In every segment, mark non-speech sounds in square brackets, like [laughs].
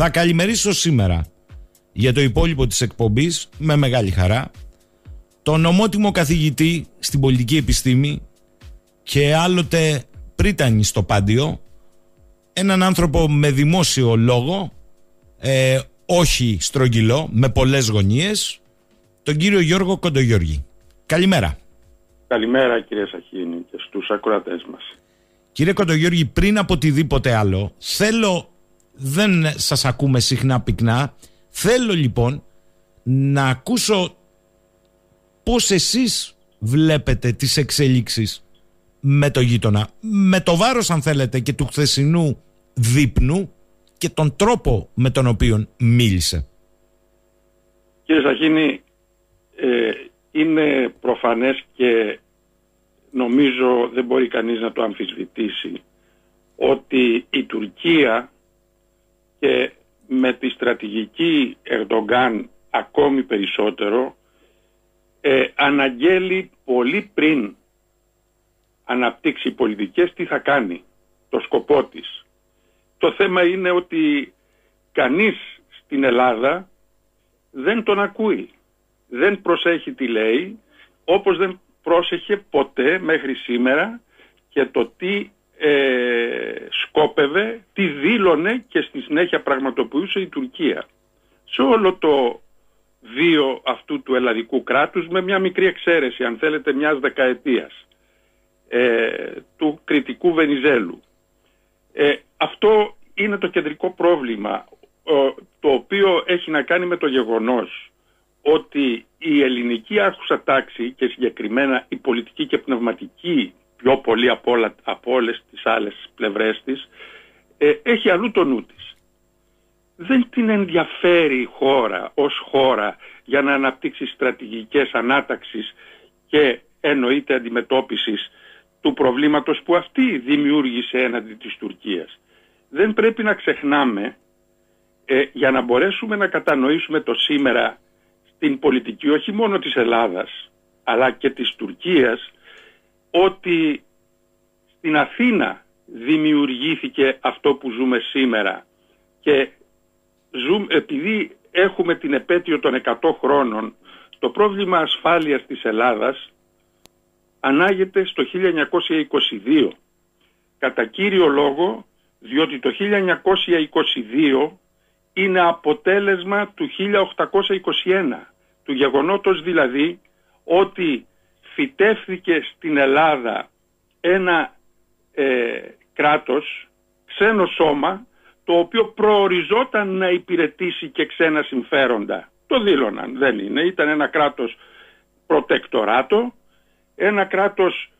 Θα καλημερίσω σήμερα για το υπόλοιπο της εκπομπής με μεγάλη χαρά τον ομότιμο καθηγητή στην πολιτική επιστήμη και άλλοτε πρίτανη στο πάντιο έναν άνθρωπο με δημόσιο λόγο ε, όχι στρογγυλό, με πολλές γωνίες τον κύριο Γιώργο Κοντογιώργη. Καλημέρα. Καλημέρα κύριε Σαχίνη και στους ακροατές μας. Κύριε Κοντογιώργη, πριν από οτιδήποτε άλλο, θέλω, δεν σας ακούμε συχνά πυκνά, θέλω λοιπόν να ακούσω πώς εσείς βλέπετε τις εξελίξεις με το γείτονα. Με το βάρος αν θέλετε και του χθεσινού δείπνου και τον τρόπο με τον οποίο μίλησε. Κύριε Σαχίνη, ε, είναι προφανές και νομίζω δεν μπορεί κανείς να το αμφισβητήσει ότι η Τουρκία και με τη στρατηγική Ερντογκάν ακόμη περισσότερο ε, αναγγέλει πολύ πριν αναπτύξει πολιτικές τι θα κάνει, το σκοπό της. Το θέμα είναι ότι κανείς στην Ελλάδα δεν τον ακούει, δεν προσέχει τι λέει, όπως δεν πρόσεχε ποτέ μέχρι σήμερα και το τι ε, σκόπευε, τι δήλωνε και στη συνέχεια πραγματοποιούσε η Τουρκία. Σε όλο το βίο αυτού του ελλαδικού κράτους με μια μικρή εξαίρεση αν θέλετε μιας δεκαετίας ε, του κριτικού Βενιζέλου. Ε, αυτό είναι το κεντρικό πρόβλημα το οποίο έχει να κάνει με το γεγονός ότι η ελληνική άρχουσα τάξη και συγκεκριμένα η πολιτική και πνευματική πιο πολύ από, όλα, από όλες τις άλλες πλευρές της ε, έχει αλλού το νου της. Δεν την ενδιαφέρει η χώρα ως χώρα για να αναπτύξει στρατηγικές ανάταξης και εννοείται αντιμετώπισης του προβλήματος που αυτή δημιούργησε έναντι της Τουρκίας. Δεν πρέπει να ξεχνάμε ε, για να μπορέσουμε να κατανοήσουμε το σήμερα στην πολιτική όχι μόνο της Ελλάδας αλλά και της Τουρκίας ότι στην Αθήνα δημιουργήθηκε αυτό που ζούμε σήμερα και ζούμε, επειδή έχουμε την επέτειο των 100 χρόνων το πρόβλημα ασφάλειας της Ελλάδας ανάγεται στο 1922 κατά κύριο λόγο διότι το 1922 είναι αποτέλεσμα του 1821 του γεγονότος δηλαδή ότι φυτεύθηκε στην Ελλάδα ένα ε, κράτος, ξένο σώμα, το οποίο προοριζόταν να υπηρετήσει και ξένα συμφέροντα. Το δήλωναν, δεν είναι. Ήταν ένα κράτος προτεκτοράτο, ένα κράτος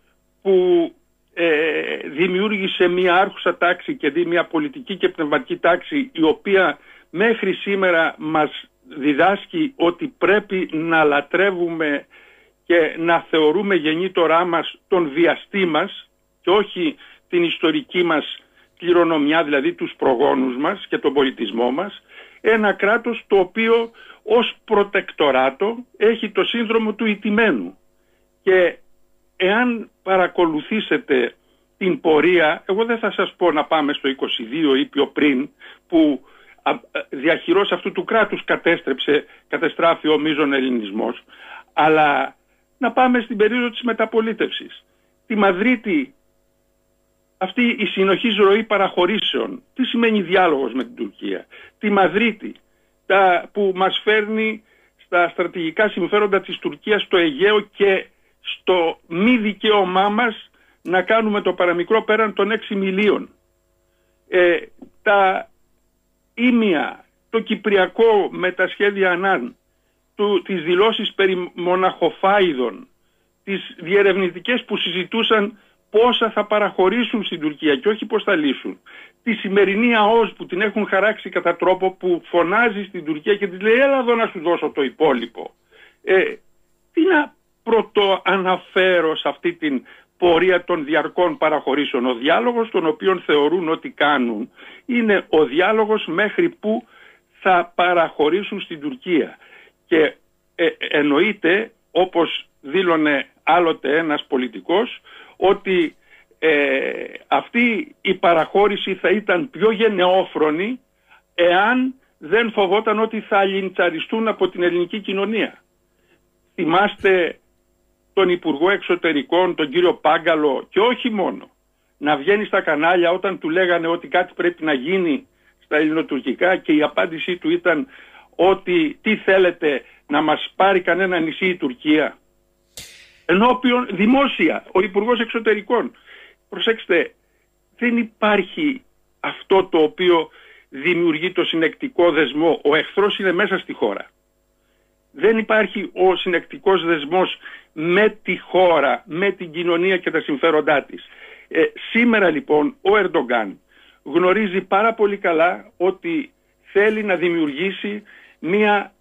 που ε, δημιούργησε μια άρχουσα τάξη και δει μια πολιτική και πνευματική τάξη η οποία μέχρι σήμερα μας διδάσκει ότι πρέπει να λατρεύουμε και να θεωρούμε γεννήτωρά μας τον βιαστή μας και όχι την ιστορική μας κληρονομιά, δηλαδή τους προγόνους μας και τον πολιτισμό μας, ένα κράτος το οποίο ως προτεκτοράτο έχει το σύνδρομο του ιτημένου. Και εάν παρακολουθήσετε την πορεία, εγώ δεν θα σας πω να πάμε στο 22 ή πιο πριν, που διαχειρός αυτού του κράτους κατέστρεψε, κατεστράφει ο μείζων ελληνισμός, αλλά να πάμε στην περίοδο της μεταπολίτευσης. Τη Μαδρίτη, αυτή η συνοχή ροή παραχωρήσεων, τι σημαίνει διάλογος με την Τουρκία; Τη Μαδρίτη, τα, που μας φέρνει στα στρατηγικά συμφέροντα της Τουρκίας στο Αιγαίο και στο μη δικαίωμά μας να κάνουμε το παραμικρό πέραν των 6 μιλίων. Ε, τα ήμια, το Κυπριακό με τα σχέδια ΑΝΑΝ, του, τις δηλώσεις περί μοναχοφάιδων, τις διερευνητικές που συζητούσαν πόσα θα παραχωρήσουν στην Τουρκία και όχι πώς θα λύσουν. Τη σημερινή ΑΟΣ που την έχουν χαράξει κατά τρόπο που φωνάζει στην Τουρκία και της λέει έλα εδώ να σου δώσω το υπόλοιπο. Ε, τι να πρωτοαναφέρω σε αυτή την πορεία των διαρκών παραχωρήσεων. Ο διάλογος τον οποίο θεωρούν ότι κάνουν είναι ο διάλογος μέχρι που θα παραχωρήσουν στην Τουρκία. Και ε, εννοείται όπως δήλωνε άλλοτε ένας πολιτικός ότι ε, αυτή η παραχώρηση θα ήταν πιο γενναιόφρονη εάν δεν φοβόταν ότι θα λιντσαριστούν από την ελληνική κοινωνία. Θυμάστε τον Υπουργό Εξωτερικών, τον κύριο Πάγκαλο και όχι μόνο να βγαίνει στα κανάλια όταν του λέγανε ότι κάτι πρέπει να γίνει στα ελληνοτουρκικά και η απάντησή του ήταν ότι τι θέλετε να μας πάρει κανένα νησί η Τουρκία; Ενώπιον δημόσια, ο Υπουργός Εξωτερικών. Προσέξτε, δεν υπάρχει αυτό το οποίο δημιουργεί το συνεκτικό δεσμό. Ο εχθρός είναι μέσα στη χώρα. Δεν υπάρχει ο συνεκτικός δεσμός με τη χώρα, με την κοινωνία και τα συμφέροντά της. Ε, σήμερα λοιπόν ο Ερντογκάν γνωρίζει πάρα πολύ καλά ότι θέλει να δημιουργήσει μία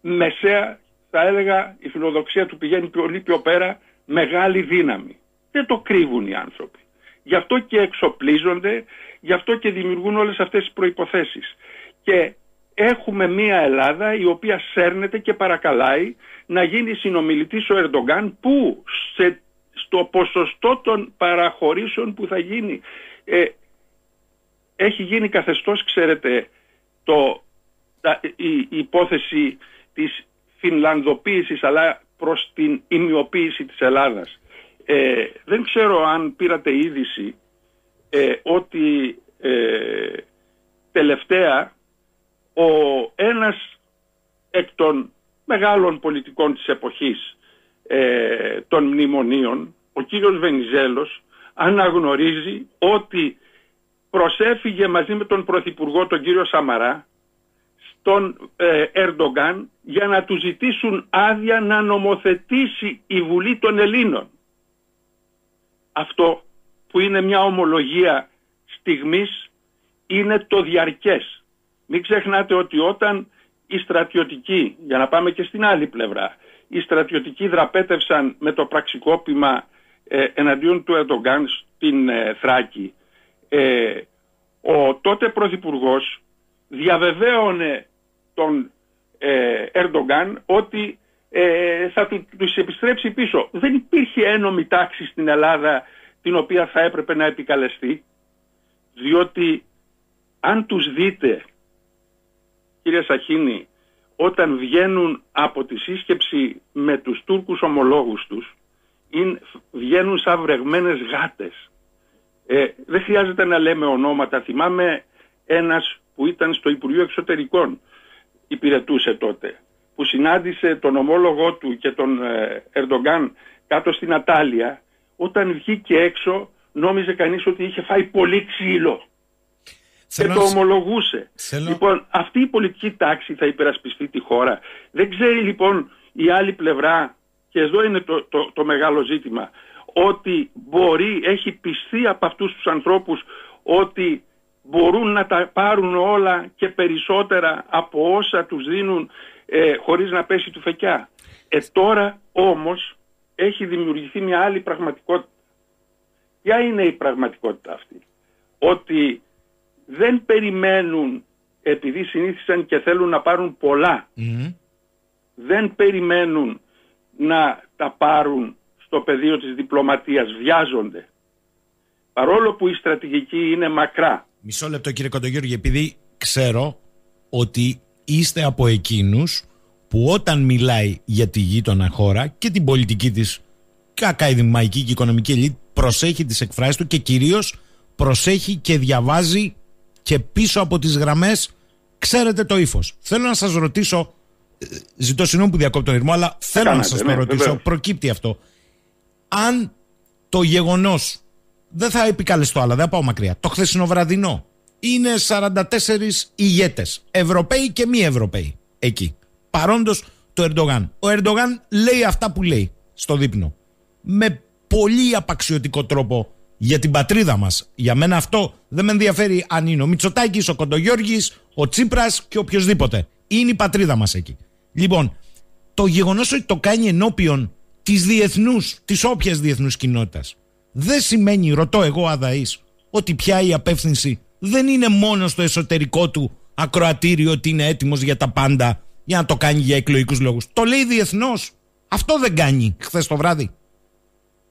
μεσαία, θα έλεγα η φιλοδοξία του πηγαίνει πολύ πιο πέρα, μεγάλη δύναμη. Δεν το κρύβουν οι άνθρωποι. Γι' αυτό και εξοπλίζονται, γι' αυτό και δημιουργούν όλες αυτές τις προϋποθέσεις. Και έχουμε μία Ελλάδα η οποία σέρνεται και παρακαλάει να γίνει συνομιλητής ο Ερντογκάν που σε, στο ποσοστό των παραχωρήσεων που θα γίνει ε, έχει γίνει καθεστώς ξέρετε το, η, υπόθεση της φινλανδοποίησης αλλά προς την ημιοποίηση της Ελλάδας. Ε, δεν ξέρω αν πήρατε είδηση ε, ότι ε, τελευταία ο ένας εκ των μεγάλων πολιτικών της εποχής ε, των μνημονίων, ο κύριος Βενιζέλος, αναγνωρίζει ότι προσέφυγε μαζί με τον Πρωθυπουργό τον κύριο Σαμαρά στον ε, Ερντογκάν για να του ζητήσουν άδεια να νομοθετήσει η Βουλή των Ελλήνων. Αυτό που είναι μια ομολογία στιγμής είναι το διαρκές. Μην ξεχνάτε ότι όταν οι στρατιωτικοί, για να πάμε και στην άλλη πλευρά, οι στρατιωτικοί δραπέτευσαν με το πραξικόπημα ε, εναντίον του Ερντογκάν στην ε, Θράκη, ε, ο τότε πρωθυπουργός διαβεβαίωνε τον ε, Ερντογκάν ότι ε, θα του, τους επιστρέψει πίσω. Δεν υπήρχε ένομη τάξη στην Ελλάδα την οποία θα έπρεπε να επικαλεστεί διότι αν τους δείτε κύριε Σαχίνη όταν βγαίνουν από τη σύσκεψη με τους Τούρκους ομολόγους τους είναι, βγαίνουν σαν βρεγμένες γάτες. Ε, δεν χρειάζεται να λέμε ονόματα. Θυμάμαι ένας που ήταν στο Υπουργείο Εξωτερικών υπηρετούσε τότε που συνάντησε τον ομόλογό του και τον ε, Ερντογκάν κάτω στην Ατάλια όταν βγήκε έξω νόμιζε κανείς ότι είχε φάει πολύ ξύλο και το ομολογούσε. Λοιπόν αυτή η πολιτική τάξη θα υπερασπιστεί τη χώρα. Δεν ξέρει λοιπόν η άλλη πλευρά και εδώ είναι το, το, το μεγάλο ζήτημα ότι μπορεί, έχει πιστεί από αυτούς τους ανθρώπους ότι μπορούν να τα πάρουν όλα και περισσότερα από όσα τους δίνουν ε, χωρίς να πέσει του φεκιά. Ε, τώρα όμως έχει δημιουργηθεί μια άλλη πραγματικότητα. Ποια είναι η πραγματικότητα αυτή; Ότι δεν περιμένουν επειδή συνήθισαν και θέλουν να πάρουν δεν περιμένουν να τα πάρουν στο πεδίο της διπλωματίας, βιάζονται. Παρόλο που η στρατηγική είναι μακρά Μισό λεπτό κύριε Κοντογιώργη, επειδή ξέρω ότι είστε από εκείνους που όταν μιλάει για τη γείτονα χώρα και την πολιτική της κακαϊδημαϊκή και οικονομική ελίτ προσέχει τις εκφράσεις του και κυρίως προσέχει και διαβάζει και πίσω από τις γραμμές ξέρετε το ύφος. Θέλω να σας ρωτήσω, ε, ζητώ συγγνώμη που διακόπτω τον ρυθμό, αλλά θέλω να σας το ναι, ρωτήσω, προκύπτει αυτό. Αν το γεγονός δεν θα επικαλεστώ άλλα, δεν θα πάω μακριά. Το χθεσινό βραδινό είναι 44 ηγέτες. Ευρωπαίοι και μη Ευρωπαίοι. Εκεί. Παρόντος το Ερντογάν. Ο Ερντογάν λέει αυτά που λέει στο δείπνο. Με πολύ απαξιωτικό τρόπο για την πατρίδα μας. Για μένα αυτό δεν με ενδιαφέρει αν είναι ο Μητσοτάκης, ο Κοντογιώργης, ο Τσίπρας και οποιοδήποτε. Είναι η πατρίδα μας εκεί. Λοιπόν, το γεγονός ότι το κάνει ενώπιον της διεθνούς, της όποιας διεθνούς κοινότητας, δεν σημαίνει, ρωτώ εγώ αδαής, ότι πια η απεύθυνση δεν είναι μόνο στο εσωτερικό του ακροατήριο ότι είναι έτοιμος για τα πάντα για να το κάνει για εκλογικούς λόγους. Το λέει διεθνώς. Αυτό δεν κάνει χθες το βράδυ.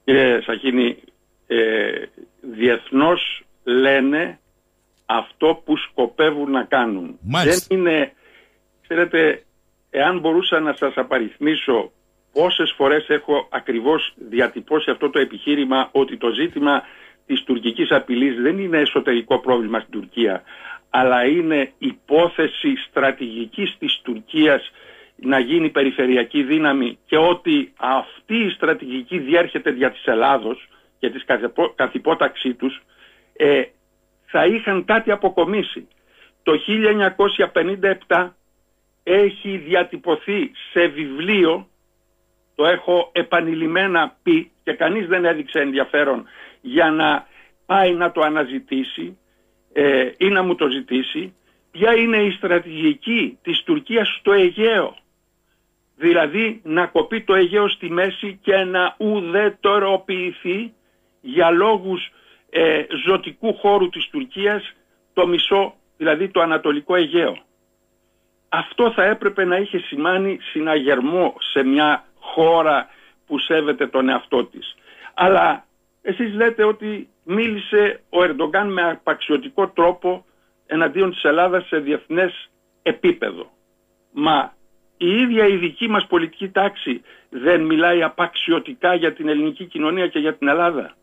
Κύριε Σαχίνη, ε, διεθνώς λένε αυτό που σκοπεύουν να κάνουν. Μάλιστα. Δεν είναι, ξέρετε, εάν μπορούσα να σας απαριθμίσω πόσες φορές έχω ακριβώς διατυπώσει αυτό το επιχείρημα ότι το ζήτημα της τουρκικής απειλής δεν είναι εσωτερικό πρόβλημα στην Τουρκία αλλά είναι υπόθεση στρατηγικής της Τουρκίας να γίνει περιφερειακή δύναμη και ότι αυτή η στρατηγική διέρχεται δια της Ελλάδος και της καθυπόταξή τους ε, θα είχαν κάτι αποκομίσει. Το 1957 έχει διατυπωθεί σε βιβλίο, το έχω επανειλημμένα πει και κανείς δεν έδειξε ενδιαφέρον για να πάει να το αναζητήσει ε, ή να μου το ζητήσει, ποια είναι η στρατηγική της Τουρκίας στο Αιγαίο; Δηλαδή να κοπεί το Αιγαίο στη μέση και να ουδετεροποιηθεί για λόγους ε, ζωτικού χώρου της Τουρκίας το μισό, δηλαδή το Ανατολικό Αιγαίο. Αυτό θα έπρεπε να είχε σημάνει συναγερμό σε μια χώρα που σέβεται τον εαυτό της. Αλλά εσείς λέτε ότι μίλησε ο Ερντογκάν με απαξιωτικό τρόπο εναντίον της Ελλάδας σε διεθνές επίπεδο. Μα η ίδια η δική μας πολιτική τάξη δεν μιλάει απαξιωτικά για την ελληνική κοινωνία και για την Ελλάδα.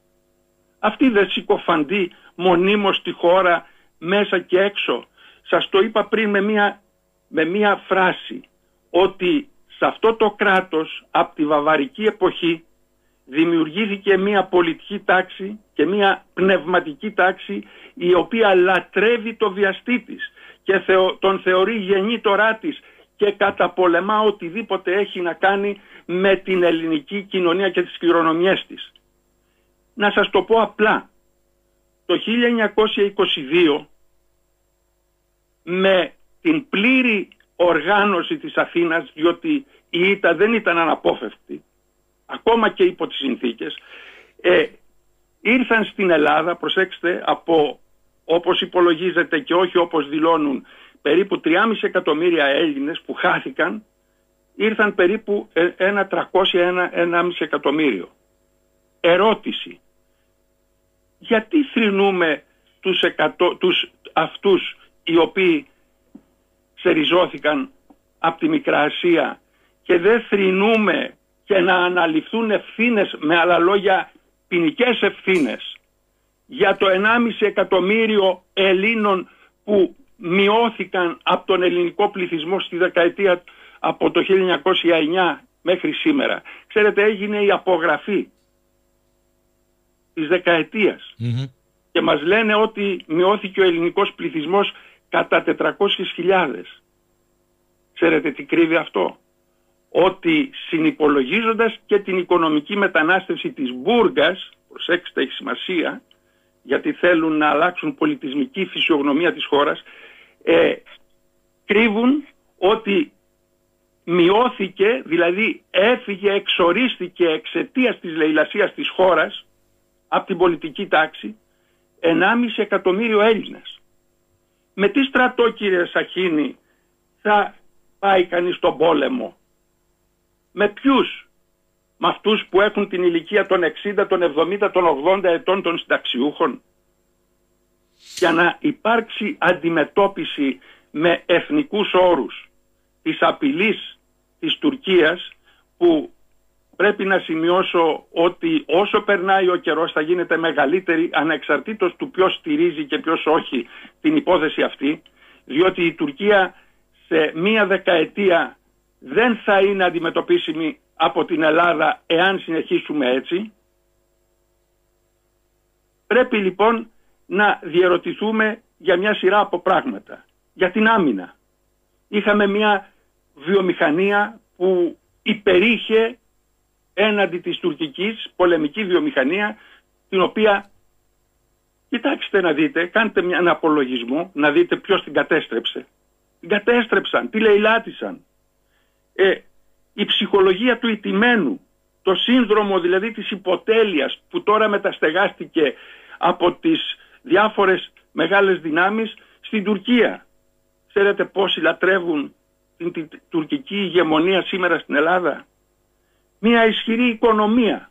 Αυτή δεν συκοφαντεί μονίμως τη χώρα μέσα και έξω. Σας το είπα πριν με μία, με μία φράση ότι σε αυτό το κράτος από τη βαβαρική εποχή δημιουργήθηκε μια πολιτική τάξη και μια πνευματική τάξη η οποία λατρεύει το βιαστή της και τον θεωρεί γεννήτορά της και καταπολεμά οτιδήποτε έχει να κάνει με την ελληνική κοινωνία και τις κληρονομιές της. Να σας το πω απλά. Το 1922 με την πλήρη οργάνωση της Αθήνας διότι η ήττα δεν ήταν αναπόφευκτη ακόμα και υπό τις συνθήκες ε, ήρθαν στην Ελλάδα προσέξτε από όπως υπολογίζεται και όχι όπως δηλώνουν περίπου 3,5 εκατομμύρια Έλληνες που χάθηκαν ήρθαν περίπου ε, ένα 300-1,5 εκατομμύριο. Ερώτηση. Γιατί θρυνούμε τους, εκατο, τους αυτούς οι οποίοι ξεριζώθηκαν από τη Μικρά Ασία και δεν θρυνούμε και να αναλυθούν ευθύνες με άλλα λόγια ποινικές ευθύνες για το 1,5 εκατομμύριο Ελλήνων που μειώθηκαν από τον ελληνικό πληθυσμό στη δεκαετία από το 1909 μέχρι σήμερα. Ξέρετε έγινε η απογραφή της δεκαετιας και μας λένε ότι μειώθηκε ο ελληνικός πληθυσμός κατά 400.000. Ξέρετε τι κρύβει αυτό; Ότι συνυπολογίζοντας και την οικονομική μετανάστευση της Μπούργας, προσέξτε έχει σημασία, γιατί θέλουν να αλλάξουν πολιτισμική φυσιογνωμία της χώρας, ε, κρύβουν ότι μειώθηκε, δηλαδή έφυγε, εξορίστηκε εξαιτίας της λαιλασίας της χώρας από την πολιτική τάξη 1,5 εκατομμύριο Έλληνες. Με τι στρατό κύριε Σαχίνη θα πάει κανείς στον πόλεμο; Με ποιους; Με αυτούς που έχουν την ηλικία των 60, των 70, των 80 ετών των συνταξιούχων; Για να υπάρξει αντιμετώπιση με εθνικούς όρους της απειλής της Τουρκίας που πρέπει να σημειώσω ότι όσο περνάει ο καιρός θα γίνεται μεγαλύτερη ανεξαρτήτως του ποιος στηρίζει και ποιος όχι την υπόθεση αυτή διότι η Τουρκία σε μία δεκαετία δεν θα είναι αντιμετωπίσιμη από την Ελλάδα εάν συνεχίσουμε έτσι. Πρέπει λοιπόν να διερωτηθούμε για μια σειρά από πράγματα. Για την άμυνα. Είχαμε μια βιομηχανία που υπερήχε έναντι της τουρκικής πολεμική βιομηχανία την οποία κοιτάξτε να δείτε, κάντε μια, ένα απολογισμό να δείτε ποιος την κατέστρεψε. Την κατέστρεψαν, τη λαιλάτισαν ε, η ψυχολογία του ιτημένου, το σύνδρομο δηλαδή της υποτέλειας που τώρα μεταστεγάστηκε από τις διάφορες μεγάλες δυνάμεις στην Τουρκία. Ξέρετε πόσοι λατρεύουν την, την, τουρκική ηγεμονία σήμερα στην Ελλάδα; Μια ισχυρή οικονομία.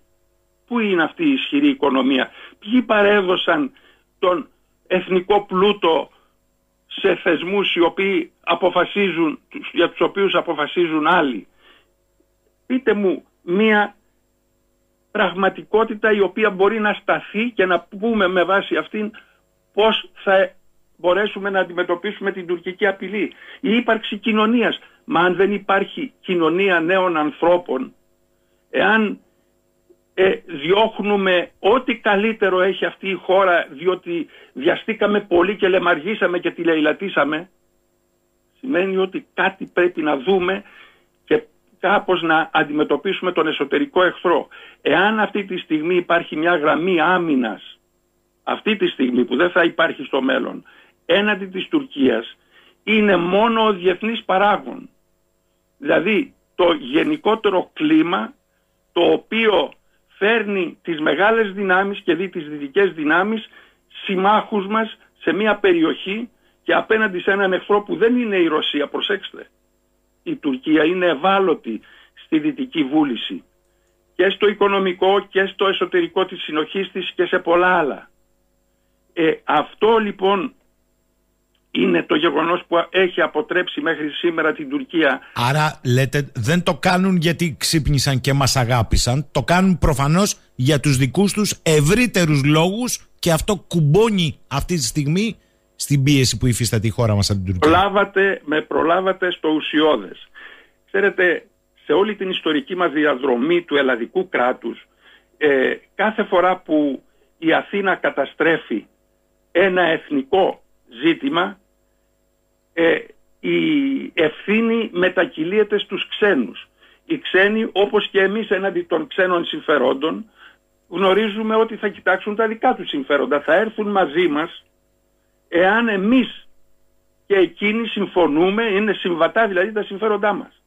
Πού είναι αυτή η ισχυρή οικονομία; Ποιοι παρέδωσαν τον εθνικό πλούτο σε θεσμούς οι οποίοι αποφασίζουν, για τους οποίους αποφασίζουν άλλοι; Πείτε μου μία πραγματικότητα η οποία μπορεί να σταθεί και να πούμε με βάση αυτήν πώς θα μπορέσουμε να αντιμετωπίσουμε την τουρκική απειλή. Η ύπαρξη κοινωνίας. Μα αν δεν υπάρχει κοινωνία νέων ανθρώπων, εάν ε, διώχνουμε ό,τι καλύτερο έχει αυτή η χώρα διότι βιαστήκαμε πολύ και λεμαργήσαμε και τη λαιλατήσαμε σημαίνει ότι κάτι πρέπει να δούμε και κάπως να αντιμετωπίσουμε τον εσωτερικό εχθρό. Εάν αυτή τη στιγμή υπάρχει μια γραμμή άμυνας αυτή τη στιγμή που δεν θα υπάρχει στο μέλλον έναντι της Τουρκίας είναι μόνο ο διεθνής παράγων. Δηλαδή το γενικότερο κλίμα το οποίο φέρνει τις μεγάλες δυνάμεις και δει τις δυτικές δυνάμεις συμμάχους μας σε μια περιοχή και απέναντι σε έναν εχθρό που δεν είναι η Ρωσία, προσέξτε. Η Τουρκία είναι ευάλωτη στη δυτική βούληση και στο οικονομικό και στο εσωτερικό της συνοχής της και σε πολλά άλλα. Ε, αυτό λοιπόν είναι το γεγονός που έχει αποτρέψει μέχρι σήμερα την Τουρκία. Άρα λέτε δεν το κάνουν γιατί ξύπνησαν και μας αγάπησαν, το κάνουν προφανώς για τους δικούς τους ευρύτερους λόγους και αυτό κουμπώνει αυτή τη στιγμή στην πίεση που υφίσταται η χώρα μας από την Τουρκία. Προλάβατε, με προλάβατε στο ουσιώδες. Ξέρετε, σε όλη την ιστορική μας διαδρομή του ελλαδικού κράτους, ε, κάθε φορά που η Αθήνα καταστρέφει ένα εθνικό ζήτημα, ε, η ευθύνη μετακυλίεται στους ξένους. Οι ξένοι όπως και εμείς έναντι των ξένων συμφερόντων γνωρίζουμε ότι θα κοιτάξουν τα δικά τους συμφέροντα. Θα έρθουν μαζί μας εάν εμείς και εκείνοι συμφωνούμε, είναι συμβατά δηλαδή τα συμφέροντά μας.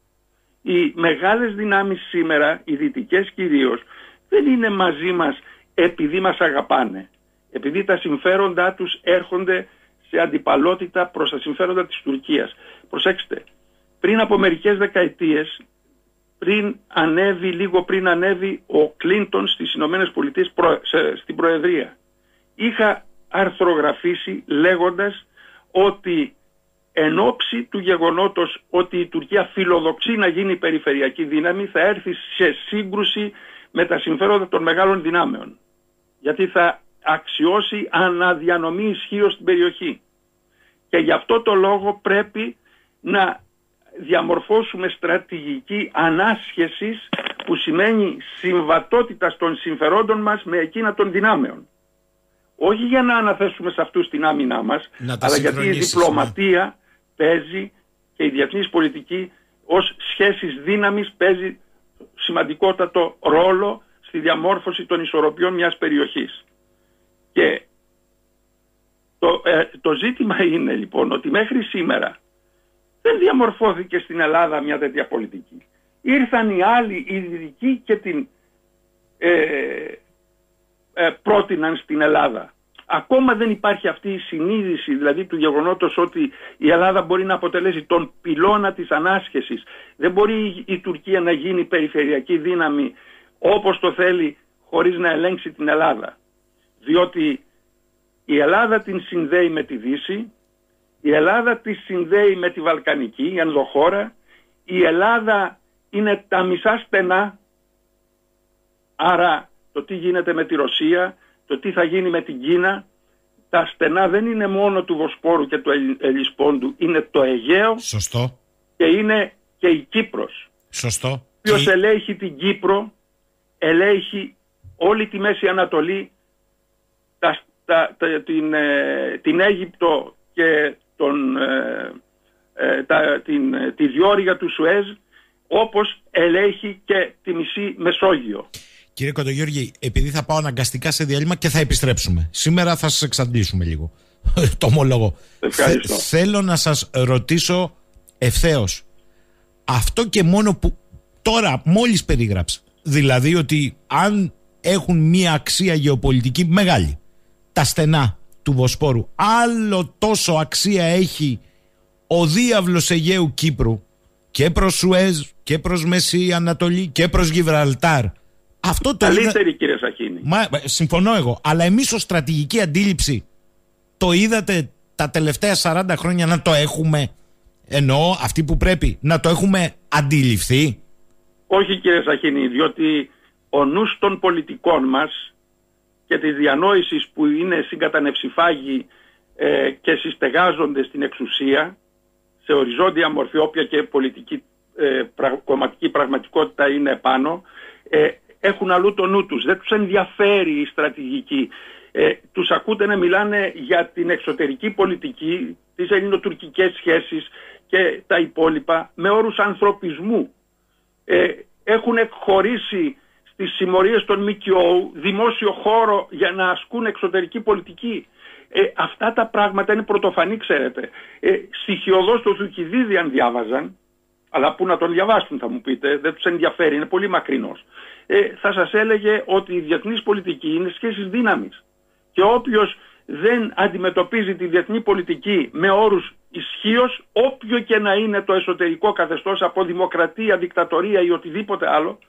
Οι μεγάλες δυνάμεις σήμερα, οι δυτικές κυρίως, δεν είναι μαζί μας επειδή μας αγαπάνε. Επειδή τα συμφέροντά τους έρχονται σε αντιπαλότητα προς τα συμφέροντα της Τουρκίας. Προσέξτε, πριν από μερικές δεκαετίες, πριν ανέβει, λίγο πριν ανέβει ο Κλίντον στις Ηνωμένες Πολιτείες στην Προεδρία, είχα αρθρογραφήσει λέγοντας ότι εν ώψη του γεγονότος ότι η Τουρκία φιλοδοξεί να γίνει περιφερειακή δύναμη θα έρθει σε σύγκρουση με τα συμφέροντα των μεγάλων δυνάμεων. Γιατί θα αξιώσει αναδιανομή ισχύω στην περιοχή. Και γι' αυτό το λόγο πρέπει να διαμορφώσουμε στρατηγική ανάσχεσης που σημαίνει συμβατότητα των συμφερόντων μας με εκείνα των δυνάμεων. Όχι για να αναθέσουμε σε αυτούς την άμυνά μας, αλλά γιατί η διπλωματία ναι. παίζει και η διεθνής πολιτική ως σχέσεις δύναμης παίζει σημαντικότατο ρόλο στη διαμόρφωση των ισορροπιών μιας περιοχής. Και το, ε, το ζήτημα είναι λοιπόν ότι μέχρι σήμερα δεν διαμορφώθηκε στην Ελλάδα μια τέτοια πολιτική. Ήρθαν οι άλλοι οι δυτικοί και την ε, ε, πρότειναν στην Ελλάδα. Ακόμα δεν υπάρχει αυτή η συνείδηση δηλαδή του γεγονότος ότι η Ελλάδα μπορεί να αποτελέσει τον πυλώνα της ανάσχεσης. Δεν μπορεί η Τουρκία να γίνει περιφερειακή δύναμη όπως το θέλει χωρίς να ελέγξει την Ελλάδα διότι η Ελλάδα την συνδέει με τη Δύση, η Ελλάδα τη συνδέει με τη Βαλκανική, η ενδοχώρα, η Ελλάδα είναι τα μισά στενά, άρα το τι γίνεται με τη Ρωσία, το τι θα γίνει με την Κίνα, τα στενά δεν είναι μόνο του Βοσπόρου και του Ελισπόντου, είναι το Αιγαίο Σωστό. και είναι και η Κύπρος. Σωστό. Ποιος ελέγχει την Κύπρο, ελέγχει όλη τη Μέση Ανατολή, τα, την, ε, την Αίγυπτο και τον, ε, ε, τα, την, τη διόρυγα του Σουέζ όπως ελέγχει και τη μισή Μεσόγειο. Κύριε Κοντογιώργη, επειδή θα πάω αναγκαστικά σε διάλειμμα και θα επιστρέψουμε. Σήμερα θα σας εξαντλήσουμε λίγο. [laughs] το ομολογώ. θέλω να σας ρωτήσω ευθέως. Αυτό και μόνο που τώρα μόλις περίγραψα. Δηλαδή ότι αν έχουν μία αξία γεωπολιτική μεγάλη τα στενά του Βοσπόρου. Άλλο τόσο αξία έχει ο διάβλος Αιγαίου Κύπρου και προς Σουέζ και προς Μέση Ανατολή και προς Γιβραλτάρ. Αυτό το Καλύτερη κύριε Σαχίνη. Μα, συμφωνώ εγώ. Αλλά εμείς ως στρατηγική αντίληψη Το είδατε τα τελευταία 40 χρόνια να το έχουμε, εννοώ αυτοί που πρέπει, να το έχουμε αντιληφθεί; Όχι κύριε Σαχίνη, διότι ο νους των πολιτικών μας και της διανόησης που είναι συγκατανευσιφάγοι ε, και συστεγάζονται στην εξουσία σε οριζόντια μορφή όποια και πολιτική ε, κομματική πραγματικότητα είναι πάνω ε, έχουν αλλού το νου τους. Δεν τους ενδιαφέρει η στρατηγική. Ε, τους ακούτε να μιλάνε για την εξωτερική πολιτική, τις ελληνοτουρκικές σχέσεις και τα υπόλοιπα με όρους ανθρωπισμού. Ε, έχουν χωρίσει στις συμμορίες των ΜΚΟ δημόσιο χώρο για να ασκούν εξωτερική πολιτική. Ε, αυτά τα πράγματα είναι πρωτοφανή, ξέρετε. Ε, στοιχειοδός το Θουκυδίδη αν διάβαζαν, αλλά που να τον διαβάσουν θα μου πείτε, δεν τους ενδιαφέρει, είναι πολύ μακρινός. Ε, θα σας έλεγε ότι η διεθνής πολιτική είναι σχέσεις δύναμης. Και όποιος δεν αντιμετωπίζει τη διεθνή πολιτική με όρους ισχύως, όποιο και να είναι το εσωτερικό καθεστώς από δημοκρατία, δικτατορία ή οτιδήποτε άλλο,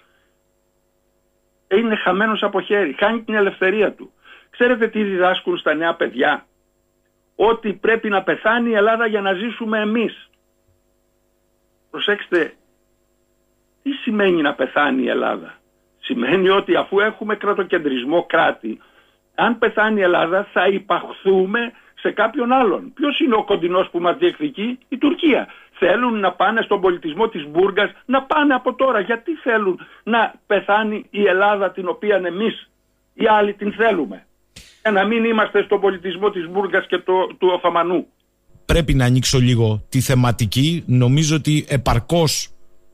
είναι χαμένος από χέρι, χάνει την ελευθερία του. Ξέρετε τι διδάσκουν στα νέα παιδιά; Ότι πρέπει να πεθάνει η Ελλάδα για να ζήσουμε εμείς. Προσέξτε, τι σημαίνει να πεθάνει η Ελλάδα; Σημαίνει ότι αφού έχουμε κρατοκεντρισμό κράτη, αν πεθάνει η Ελλάδα θα υπαχθούμε σε κάποιον άλλον. Ποιος είναι ο κοντινός που μας διεκδικεί, η Τουρκία. Θέλουν να πάνε στον πολιτισμό της Μπούργας, να πάνε από τώρα. Γιατί θέλουν να πεθάνει η Ελλάδα την οποία εμείς οι άλλοι την θέλουμε; Για να μην είμαστε στον πολιτισμό της Μπούργας και το, του Οθωμανού. Πρέπει να ανοίξω λίγο τη θεματική. Νομίζω ότι επαρκώς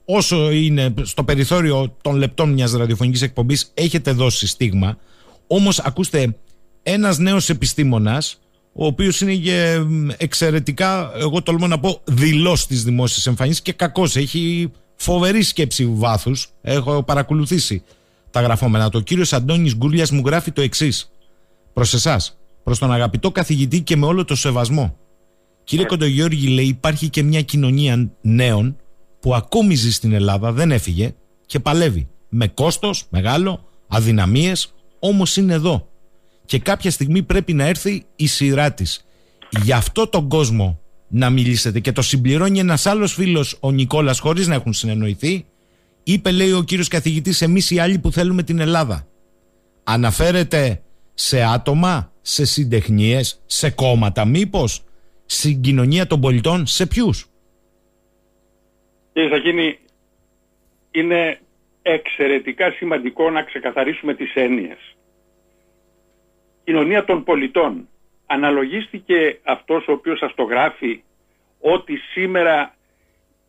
όσο είναι στο περιθώριο των λεπτών μιας ραδιοφωνικής εκπομπής έχετε δώσει στίγμα. Όμως ακούστε ένας νέος επιστήμονας ο οποίος είναι και εξαιρετικά, εγώ τολμώ να πω, δηλώ στις δημόσιες εμφανίσεις και κακός. Έχει φοβερή σκέψη βάθους. Έχω παρακολουθήσει τα γραφόμενα. Το κύριος Αντώνης Γκούρλιας μου γράφει το εξής. Προς εσάς, προς τον αγαπητό καθηγητή και με όλο το σεβασμό. Κύριε yeah. Κοντογιώργη, λέει, υπάρχει και μια κοινωνία νέων που ακόμη ζει στην Ελλάδα, δεν έφυγε και παλεύει. Με κόστος μεγάλο, αδυναμίες, όμως είναι εδώ και κάποια στιγμή πρέπει να έρθει η σειρά της. Γι' αυτό τον κόσμο να μιλήσετε. Και το συμπληρώνει ένας άλλος φίλος ο Νικόλας χωρίς να έχουν συνεννοηθεί. Είπε λέει ο κύριος καθηγητής εμείς οι άλλοι που θέλουμε την Ελλάδα αναφέρεται σε άτομα, σε συντεχνίες, σε κόμματα μήπως στην κοινωνία των πολιτών, σε ποιους. Κύριε Σαχίνη είναι εξαιρετικά σημαντικό να ξεκαθαρίσουμε τις έννοιες κοινωνία των πολιτών. Αναλογίστηκε αυτός ο οποίος σας το γράφει ότι σήμερα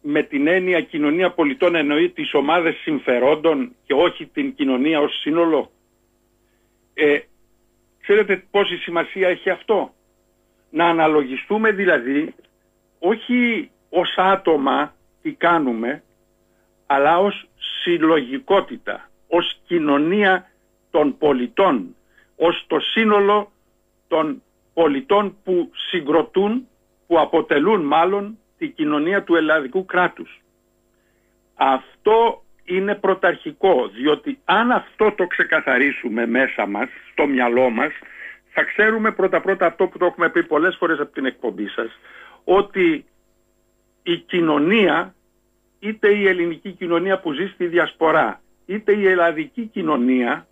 με την έννοια κοινωνία πολιτών εννοεί τις ομάδες συμφερόντων και όχι την κοινωνία ως σύνολο. Ε, ξέρετε πόση σημασία έχει αυτό; Να αναλογιστούμε δηλαδή όχι ως άτομα τι κάνουμε αλλά ως συλλογικότητα, ως κοινωνία των πολιτών ως το σύνολο των πολιτών που συγκροτούν, που αποτελούν μάλλον τη κοινωνία του ελλαδικού κράτους. Αυτό είναι πρωταρχικό, διότι αν αυτό το ξεκαθαρίσουμε μέσα μας, στο μυαλό μας, θα ξέρουμε πρώτα-πρώτα αυτό που το έχουμε πει πολλές φορές από την εκπομπή σας, ότι η κοινωνία, είτε η ελληνική κοινωνία που ζει στη διασπορά, είτε η ελλαδική κοινωνία,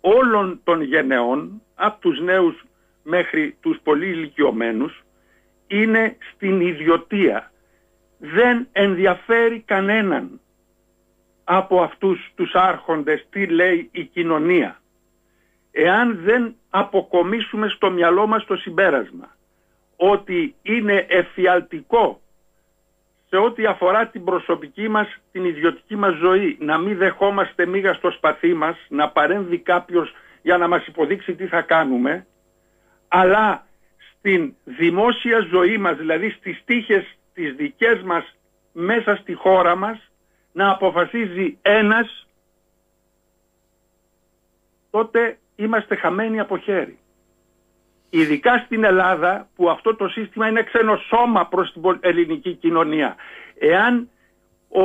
όλων των γενεών, από τους νέους μέχρι τους πολύ ηλικιωμένους, είναι στην ιδιωτία. Δεν ενδιαφέρει κανέναν από αυτούς τους άρχοντες τι λέει η κοινωνία. Εάν δεν αποκομίσουμε στο μυαλό μας το συμπέρασμα ότι είναι εφιαλτικό σε ό,τι αφορά την προσωπική μας, την ιδιωτική μας ζωή. Να μην δεχόμαστε μίγα στο σπαθί μας, να παρέμβει κάποιος για να μας υποδείξει τι θα κάνουμε, αλλά στην δημόσια ζωή μας, δηλαδή στις τύχες τις δικές μας μέσα στη χώρα μας, να αποφασίζει ένας, τότε είμαστε χαμένοι από χέρι ειδικά στην Ελλάδα που αυτό το σύστημα είναι ξενοσώμα προς την ελληνική κοινωνία. Εάν ο,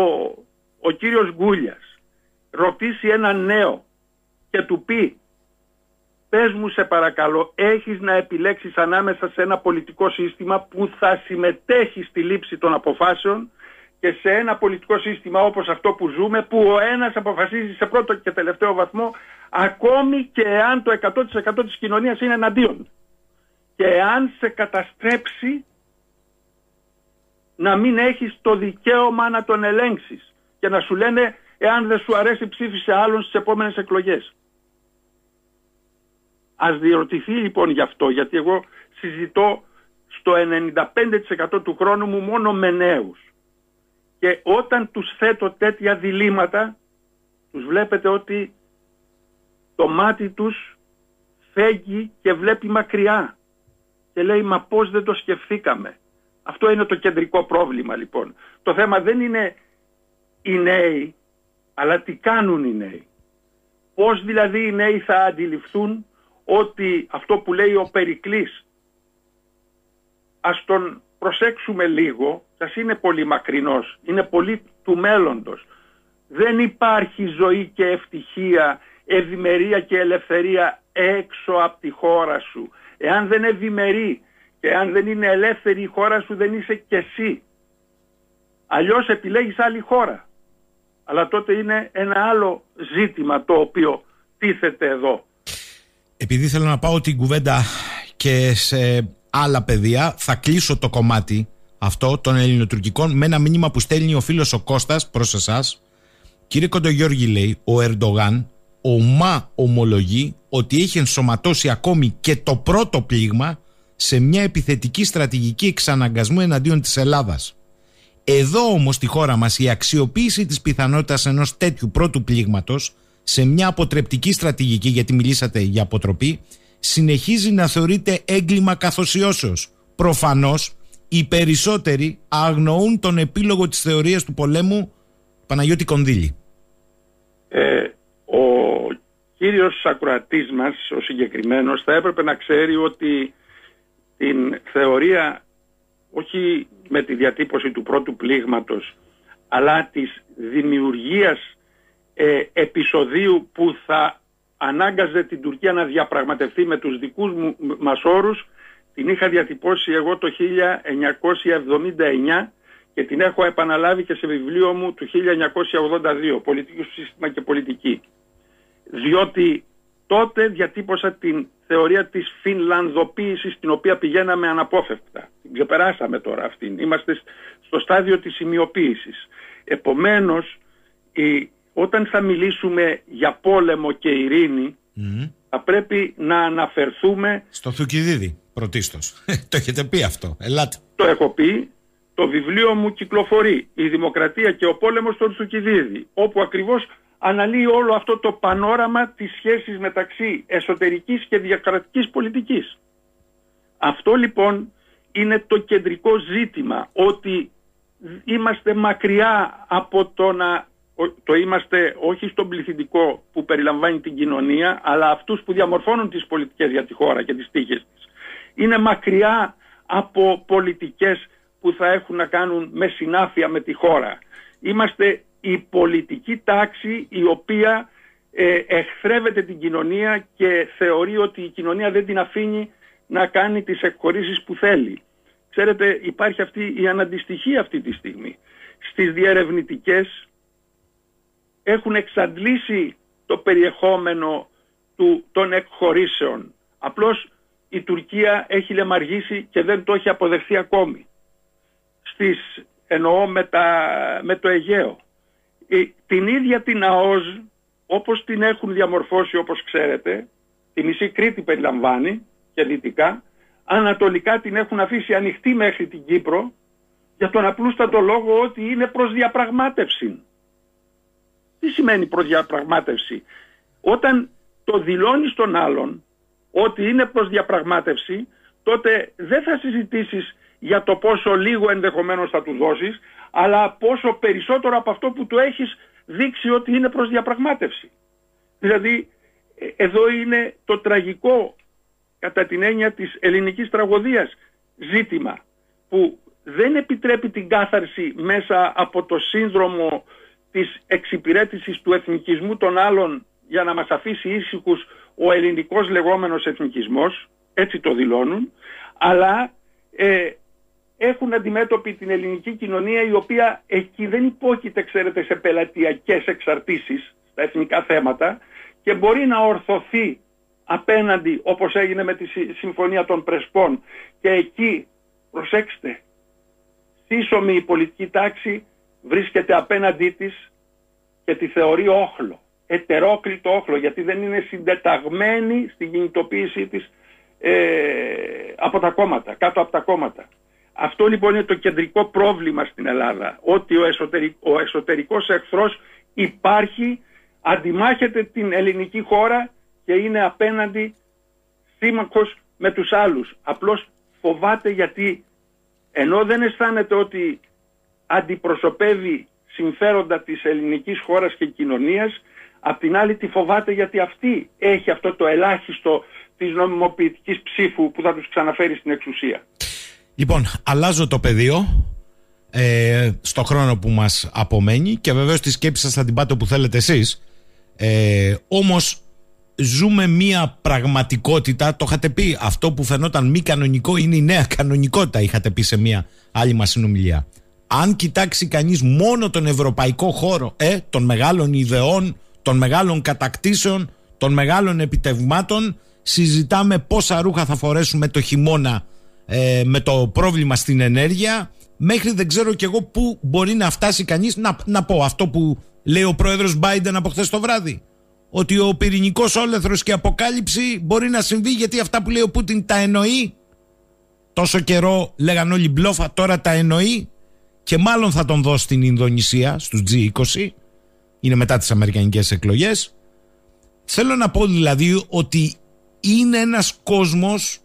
ο κύριος Γκούλιας ρωτήσει έναν νέο και του πει πες μου σε παρακαλώ, έχεις να επιλέξεις ανάμεσα σε ένα πολιτικό σύστημα που θα συμμετέχει στη λήψη των αποφάσεων και σε ένα πολιτικό σύστημα όπως αυτό που ζούμε που ο ένας αποφασίζει σε πρώτο και τελευταίο βαθμό ακόμη και εάν το 100% της κοινωνίας είναι εναντίον και εάν σε καταστρέψει να μην έχεις το δικαίωμα να τον ελέγξεις και να σου λένε εάν δεν σου αρέσει ψήφισε άλλον στις επόμενες εκλογές. Ας διερωτηθεί λοιπόν γι' αυτό γιατί εγώ συζητώ στο 95% του χρόνου μου μόνο με νέους και όταν τους θέτω τέτοια διλήμματα τους βλέπετε ότι το μάτι τους φέγγει και βλέπει μακριά και λέει μα πώς δεν το σκεφτήκαμε. Αυτό είναι το κεντρικό πρόβλημα λοιπόν. Το θέμα δεν είναι οι νέοι αλλά τι κάνουν οι νέοι. Πώς δηλαδή οι νέοι θα αντιληφθούν ότι αυτό που λέει ο Περικλής ας τον προσέξουμε λίγο, σας είναι πολύ μακρινός, είναι πολύ του μέλλοντος. Δεν υπάρχει ζωή και ευτυχία, ευημερία και ελευθερία έξω από τη χώρα σου. Εάν δεν ευημερεί και αν δεν είναι ελεύθερη η χώρα σου δεν είσαι και εσύ. Αλλιώς επιλέγεις άλλη χώρα. Αλλά τότε είναι ένα άλλο ζήτημα το οποίο τίθεται εδώ. Επειδή θέλω να πάω την κουβέντα και σε άλλα παιδεία, θα κλείσω το κομμάτι αυτό των ελληνοτουρκικών με ένα μήνυμα που στέλνει ο φίλος ο Κώστας προς εσάς. Κύριε Κοντογιώργη λέει, ο Ερντογάν ομά ομολογεί ότι έχει ενσωματώσει ακόμη και το πρώτο πλήγμα σε μια επιθετική στρατηγική εξαναγκασμού εναντίον της Ελλάδας. Εδώ όμως στη χώρα μας η αξιοποίηση της πιθανότητας ενός τέτοιου πρώτου πλήγματος σε μια αποτρεπτική στρατηγική, γιατί μιλήσατε για αποτροπή, συνεχίζει να θεωρείται έγκλημα καθοσιώσεως. Προφανώς οι περισσότεροι αγνοούν τον επίλογο της θεωρίας του πολέμου Παναγιώτη Κονδύλη. Ε, ο κύριος ακροατής μας, ο συγκεκριμένος, θα έπρεπε να ξέρει ότι την θεωρία όχι με τη διατύπωση του πρώτου πλήγματος αλλά της δημιουργίας ε, επεισοδίου που θα ανάγκαζε την Τουρκία να διαπραγματευτεί με τους δικούς μου, μας όρους την είχα διατυπώσει εγώ το 1979 και την έχω επαναλάβει και σε βιβλίο μου του 1982 «Πολιτικό σύστημα και πολιτική». Διότι τότε διατύπωσα την θεωρία της φινλανδοποίησης την οποία πηγαίναμε αναπόφευκτα. Την ξεπεράσαμε τώρα αυτήν. Είμαστε στο στάδιο της σημειοποίησης. Επομένως, η, όταν θα μιλήσουμε για πόλεμο και ειρήνη, θα πρέπει να αναφερθούμε... Στο Θουκυδίδη, πρωτίστως. [laughs] το έχετε πει αυτό. Ελάτε. Το έχω πει. Το βιβλίο μου κυκλοφορεί. Η Δημοκρατία και ο πόλεμος στο Θουκυδίδη. Όπου ακριβώς αναλύει όλο αυτό το πανόραμα της σχέσης μεταξύ εσωτερικής και διακρατικής πολιτικής. Αυτό λοιπόν είναι το κεντρικό ζήτημα, ότι είμαστε μακριά από το να το είμαστε όχι στον πληθυντικό που περιλαμβάνει την κοινωνία, αλλά αυτούς που διαμορφώνουν τις πολιτικές για τη χώρα και τις τύχες της. Είναι μακριά από πολιτικές που θα έχουν να κάνουν με συνάφεια με τη χώρα. Είμαστε η πολιτική τάξη η οποία ε, εχθρεύεται την κοινωνία και θεωρεί ότι η κοινωνία δεν την αφήνει να κάνει τις εκχωρήσεις που θέλει. Ξέρετε υπάρχει αυτή η αναντιστοιχία αυτή τη στιγμή. Στις διερευνητικές έχουν εξαντλήσει το περιεχόμενο του, των εκχωρήσεων. Απλώς η Τουρκία έχει λεμαργήσει και δεν το έχει αποδεχθεί ακόμη. Στις, εννοώ με, με το Αιγαίο την ίδια την ΑΟΣ όπως την έχουν διαμορφώσει όπως ξέρετε τη μισή Κρήτη περιλαμβάνει και δυτικά ανατολικά την έχουν αφήσει ανοιχτή μέχρι την Κύπρο για τον απλούστατο λόγο ότι είναι προς διαπραγμάτευση. Τι σημαίνει προς διαπραγμάτευση; Όταν το δηλώνεις στον άλλον ότι είναι προς διαπραγμάτευση τότε δεν θα συζητήσεις για το πόσο λίγο ενδεχομένως θα τους δώσεις αλλά πόσο περισσότερο από αυτό που του έχεις δείξει ότι είναι προς διαπραγμάτευση. Δηλαδή ε, εδώ είναι το τραγικό κατά την έννοια της ελληνικής τραγωδίας ζήτημα που δεν επιτρέπει την κάθαρση μέσα από το σύνδρομο της εξυπηρέτησης του εθνικισμού των άλλων για να μας αφήσει ήσυχους ο ελληνικός λεγόμενος εθνικισμός, έτσι το δηλώνουν, αλλά ε, έχουν αντιμέτωπη την ελληνική κοινωνία η οποία εκεί δεν υπόκειται, ξέρετε, σε πελατειακές εξαρτήσεις στα εθνικά θέματα και μπορεί να ορθωθεί απέναντι όπως έγινε με τη Συμφωνία των Πρεσπών και εκεί, προσέξτε, σύσσωμη η πολιτική τάξη βρίσκεται απέναντί της και τη θεωρεί όχλο, ετερόκλητο όχλο γιατί δεν είναι συντεταγμένη στην κινητοποίησή της ε, από τα κόμματα, κάτω από τα κόμματα. Αυτό λοιπόν είναι το κεντρικό πρόβλημα στην Ελλάδα, ότι ο, εσωτερικ, ο εσωτερικός εχθρός υπάρχει, αντιμάχεται την ελληνική χώρα και είναι απέναντι σύμμαχος με τους άλλους. Απλώς φοβάται γιατί ενώ δεν αισθάνεται ότι αντιπροσωπεύει συμφέροντα της ελληνικής χώρας και κοινωνίας, απ' την άλλη τη φοβάται γιατί αυτή έχει αυτό το ελάχιστο της νομιμοποιητικής ψήφου που θα τους ξαναφέρει στην εξουσία. Λοιπόν, αλλάζω το πεδίο ε, στο χρόνο που μας απομένει και βεβαίως τη σκέψη σας θα την πάτε όπου θέλετε εσείς. Ε, όμως ζούμε μία πραγματικότητα, το είχατε πει, αυτό που φαινόταν μη κανονικό είναι η νέα κανονικότητα, είχατε πει σε μία άλλη μας συνομιλία. Αν κοιτάξει κανείς μόνο τον ευρωπαϊκό χώρο ε, των μεγάλων ιδεών, των μεγάλων κατακτήσεων, των μεγάλων επιτευγμάτων, συζητάμε πόσα ρούχα θα φορέσουμε το χειμώνα ε, με το πρόβλημα στην ενέργεια μέχρι δεν ξέρω κι εγώ πού μπορεί να φτάσει κανείς να, να πω αυτό που λέει ο πρόεδρος Biden από χθες το βράδυ. Ότι ο πυρηνικός όλεθρος και αποκάλυψη μπορεί να συμβεί γιατί αυτά που λέει ο Πούτιν τα εννοεί. Τόσο καιρό λέγαν όλοι μπλόφα τώρα τα εννοεί. Και μάλλον θα τον δώσει στην Ινδονησία στους G20. Είναι μετά τις Αμερικανικές εκλογές. Θέλω να πω δηλαδή ότι είναι ένας κόσμος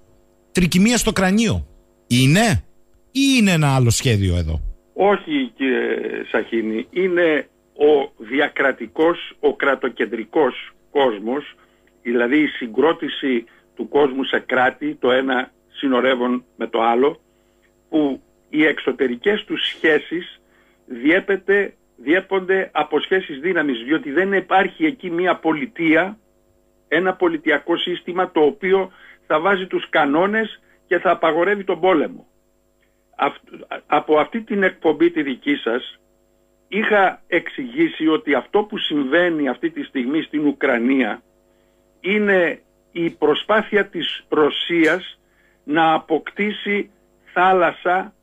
τρικυμία στο κρανίο. Είναι ή είναι ένα άλλο σχέδιο εδώ; Όχι κύριε Σαχίνη, είναι ο διακρατικός, ο κρατοκεντρικός κόσμος, δηλαδή η συγκρότηση του κόσμου σε κράτη, το ένα συνορεύον με το άλλο, που οι εξωτερικές τους σχέσεις διέπεται, διέπονται από σχέσεις δύναμης, διότι δεν υπάρχει εκεί μια πολιτεία, ένα πολιτιακό σύστημα το οποίο θα βάζει τους κανόνες και θα απαγορεύει τον πόλεμο. Από αυτή την εκπομπή τη δική σας είχα εξηγήσει ότι αυτό που συμβαίνει αυτή τη στιγμή στην Ουκρανία είναι η προσπάθεια της Ρωσίας να αποκτήσει θάλασσα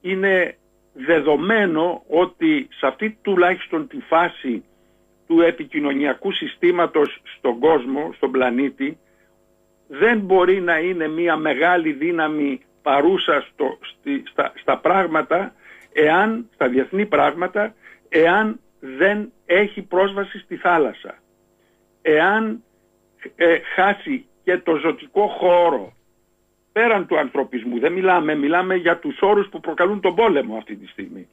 είναι δεδομένο ότι σε αυτή τουλάχιστον τη φάση του επικοινωνιακού συστήματος στον κόσμο, στον πλανήτη δεν μπορεί να είναι μια μεγάλη δύναμη παρούσα στο, στα, στα πράγματα εάν, στα διεθνή πράγματα εάν δεν έχει πρόσβαση στη θάλασσα. Εάν ε, χάσει και το ζωτικό χώρο πέραν του ανθρωπισμού, δεν μιλάμε, μιλάμε για τους όρους που προκαλούν τον πόλεμο αυτή τη στιγμη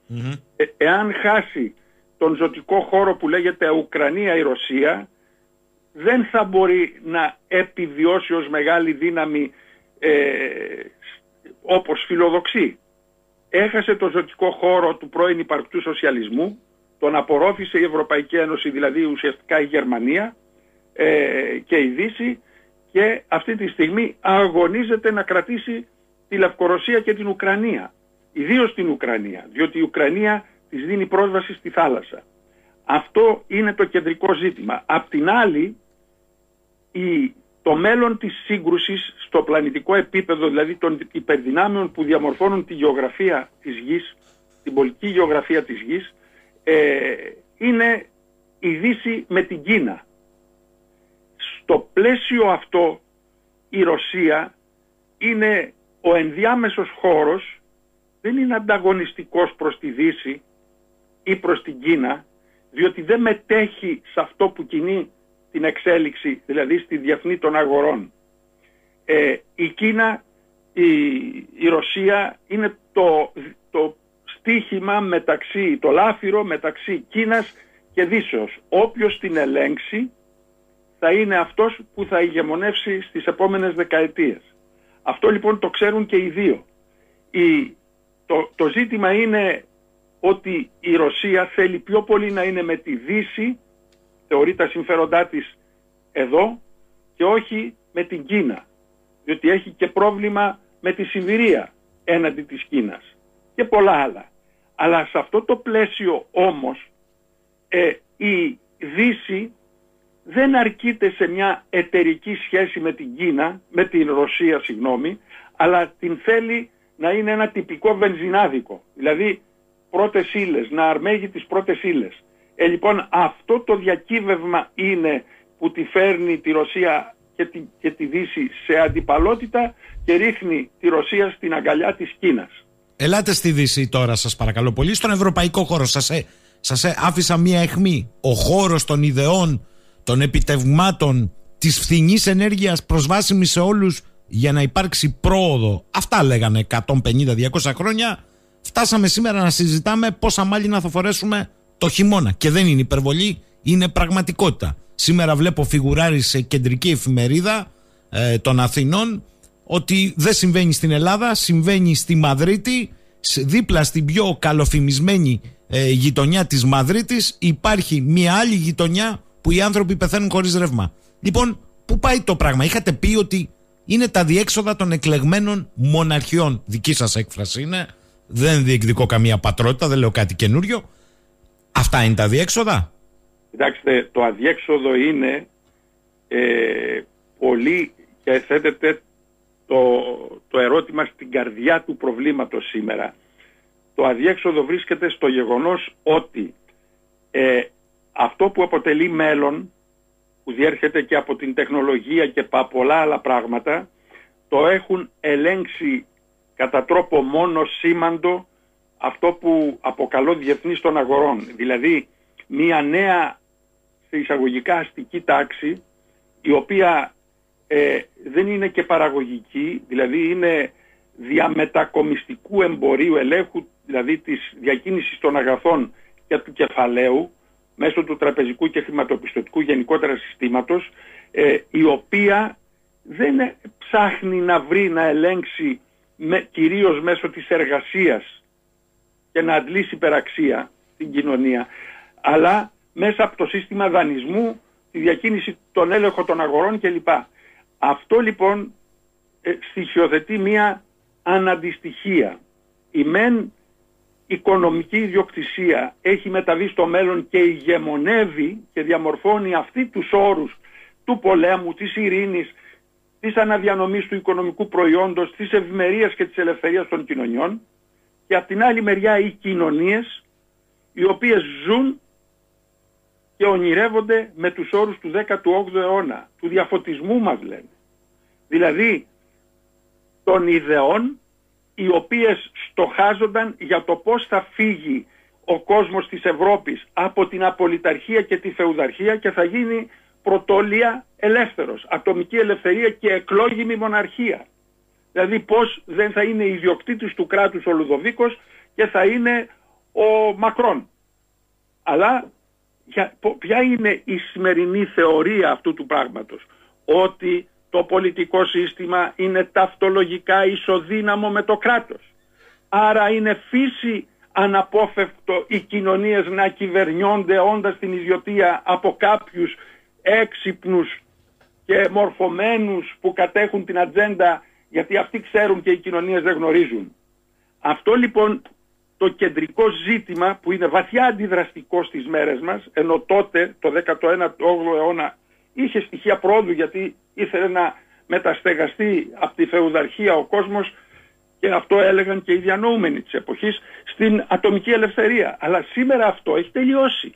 ε, εάν χάσει τον ζωτικό χώρο που λέγεται Ουκρανία ή Ρωσία, δεν θα μπορεί να επιβιώσει ως μεγάλη δύναμη ε, όπως φιλοδοξεί. Έχασε το ζωτικό χώρο του πρώην υπαρκτού σοσιαλισμού, τον απορρόφησε η Ευρωπαϊκή Ένωση, δηλαδή ουσιαστικά η Γερμανία ε, και η Δύση και αυτή τη στιγμή αγωνίζεται να κρατήσει τη Λευκορωσία και την Ουκρανία. Ιδίως την Ουκρανία, διότι η Ουκρανία της δίνει πρόσβαση στη θάλασσα. Αυτό είναι το κεντρικό ζήτημα. Απ' την άλλη η, το μέλλον της σύγκρουσης στο πλανητικό επίπεδο, δηλαδή των υπερδυνάμεων που διαμορφώνουν τη γεωγραφία της γης, την πολιτική γεωγραφία της γης, ε, είναι η Δύση με την Κίνα. Στο πλαίσιο αυτό η Ρωσία είναι ο ενδιάμεσος χώρος, δεν είναι ανταγωνιστικός προς τη Δύση ή προς την Κίνα, διότι δεν μετέχει σε αυτό που κινεί την εξέλιξη, δηλαδή στη διεθνή των αγορών. Ε, η Κίνα, η, η Ρωσία είναι το, το στίχημα μεταξύ, το λάφυρο μεταξύ Κίνας και Δύσεως. Όποιος την ελέγξει θα είναι αυτός που θα ηγεμονεύσει στις επόμενες δεκαετίες. Αυτό λοιπόν το ξέρουν και οι δύο. Η, το, το ζήτημα είναι ότι η Ρωσία θέλει πιο πολύ να είναι με τη Δύση θεωρεί τα συμφέροντά της εδώ και όχι με την Κίνα. Διότι έχει και πρόβλημα με τη Σιβηρία έναντι της Κίνας και πολλά άλλα. Αλλά σε αυτό το πλαίσιο όμως ε, η Δύση δεν αρκείται σε μια εταιρική σχέση με την Κίνα, με την Ρωσία συγγνώμη, αλλά την θέλει να είναι ένα τυπικό βενζινάδικο. Δηλαδή πρώτες ύλες, να αρμέγει τις πρώτες ύλες. Ε, λοιπόν αυτό το διακύβευμα είναι που τη φέρνει τη Ρωσία και τη, και τη Δύση σε αντιπαλότητα και ρίχνει τη Ρωσία στην αγκαλιά της Κίνας. Ελάτε στη Δύση τώρα σας παρακαλώ πολύ, στον ευρωπαϊκό χώρο σας, ε, σας ε, άφησα μία εχμή. Ο χώρος των ιδεών, των επιτευγμάτων, της φθηνής ενέργειας προσβάσιμη σε όλους για να υπάρξει πρόοδο. Αυτά λέγανε 150-200 χρόνια. Φτάσαμε σήμερα να συζητάμε πόσα μάλινα θα φορέσουμε το χειμώνα. Και δεν είναι υπερβολή, είναι πραγματικότητα. Σήμερα βλέπω φιγουράρι σε κεντρική εφημερίδα ε, των Αθηνών ότι δεν συμβαίνει στην Ελλάδα, συμβαίνει στη Μαδρίτη, δίπλα στην πιο καλοφημισμένη ε, γειτονιά της Μαδρίτης υπάρχει μια άλλη γειτονιά που οι άνθρωποι πεθαίνουν χωρίς ρεύμα. Λοιπόν, πού πάει το πράγμα; Είχατε πει ότι είναι τα διέξοδα των εκλεγμένων μοναρχιών. Δική σας έκφραση είναι. Δεν διεκδικώ καμία πατρότητα, δεν λέω κάτι καινούριο. Αυτά είναι τα διέξοδα. Κοιτάξτε, το αδιέξοδο είναι ε, πολύ και θέτεται το, το ερώτημα στην καρδιά του προβλήματος σήμερα. Το αδιέξοδο βρίσκεται στο γεγονός ότι ε, αυτό που αποτελεί μέλλον, που διέρχεται και από την τεχνολογία και από πολλά άλλα πράγματα, το έχουν ελέγξει κατά τρόπο μόνο σήμαντο αυτό που αποκαλώ διεθνής των αγορών. Δηλαδή μια νέα σε εισαγωγικά αστική τάξη η οποία ε, δεν είναι και παραγωγική, δηλαδή είναι διαμετακομιστικού εμπορίου ελέγχου, δηλαδή της διακίνησης των αγαθών και του κεφαλαίου μέσω του τραπεζικού και χρηματοπιστωτικού γενικότερα συστήματος ε, η οποία δεν ψάχνει να βρει, να ελέγξει με, κυρίως μέσω της εργασίας και να αντλήσει υπεραξία στην κοινωνία αλλά μέσα από το σύστημα δανεισμού, τη διακίνηση, τον έλεγχο των αγορών κλπ. Αυτό λοιπόν ε, στοιχειοθετεί μία αναντιστοιχία. Η μεν οικονομική ιδιοκτησία έχει μεταβεί στο μέλλον και ηγεμονεύει και διαμορφώνει αυτή τους όρους του πολέμου, της ειρήνης, της αναδιανομής του οικονομικού προϊόντος, της ευημερίας και της ελευθερίας των κοινωνιών και από την άλλη μεριά οι κοινωνίες οι οποίες ζουν και ονειρεύονται με τους όρους του 18ου αιώνα, του διαφωτισμού μας λένε. Δηλαδή των ιδεών οι οποίες στοχάζονταν για το πώς θα φύγει ο κόσμος της Ευρώπης από την απολυταρχία και τη φεουδαρχία και θα γίνει πρωτόλια ελεύθερος, ατομική ελευθερία και εκλόγιμη μοναρχία. Δηλαδή πώς δεν θα είναι ιδιοκτήτης του κράτους ο Λουδοβίκος και θα είναι ο Μακρόν. Αλλά ποια είναι η σημερινή θεωρία αυτού του πράγματος; Ότι το πολιτικό σύστημα είναι ταυτολογικά ισοδύναμο με το κράτος. Άρα είναι φύση αναπόφευκτο οι κοινωνίες να κυβερνιόνται όντας την ιδιωτία από κάποιους έξυπνους και μορφωμένους που κατέχουν την ατζέντα γιατί αυτοί ξέρουν και οι κοινωνίες δεν γνωρίζουν. Αυτό λοιπόν το κεντρικό ζήτημα που είναι βαθιά αντιδραστικό στις μέρες μας ενώ τότε το 19ο αιώνα είχε στοιχεία πρόοδου γιατί ήθελε να μεταστεγαστεί από τη φεουδαρχία ο κόσμος και αυτό έλεγαν και οι διανοούμενοι της εποχής στην ατομική ελευθερία. Αλλά σήμερα αυτό έχει τελειώσει.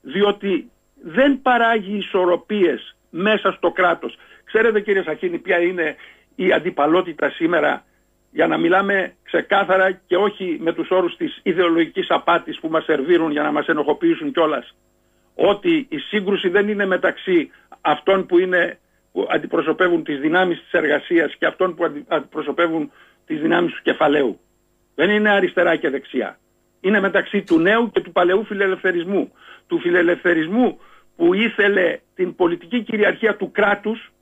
Διότι δεν παράγει ισορροπίες μέσα στο κράτος. Ξέρετε κύριε Σαχίνη ποια είναι η αντιπαλότητα σήμερα για να μιλάμε ξεκάθαρα και όχι με τους όρους της ιδεολογικής απάτης που μας σερβίρουν για να μας ενοχοποιήσουν κιόλας. Ότι η σύγκρουση δεν είναι μεταξύ αυτών που, είναι, που αντιπροσωπεύουν τις δυνάμεις της εργασίας και αυτών που αντιπροσωπεύουν τις δυνάμεις του κεφαλαίου. Δεν είναι αριστερά και δεξιά. Είναι μεταξύ του νέου και του παλαιού φιλελευθερισμού. Του φιλελευθερισμού που ήθελε την πολιτική κυριαρχία του κράτους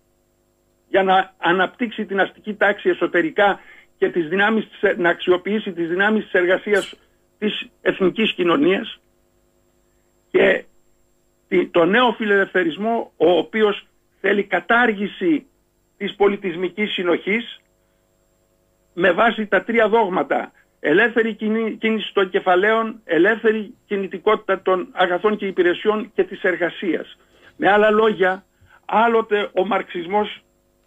για να αναπτύξει την αστική τάξη εσωτερικά και τις δυνάμεις, να αξιοποιήσει τις δυνάμεις της εργασίας της εθνικής κοινωνίας και το νέο φιλελευθερισμό ο οποίος θέλει κατάργηση της πολιτισμικής συνοχής με βάση τα τρία δόγματα ελεύθερη κίνηση των κεφαλαίων, ελεύθερη κινητικότητα των αγαθών και υπηρεσιών και της εργασίας. Με άλλα λόγια, άλλοτε ο μαρξισμός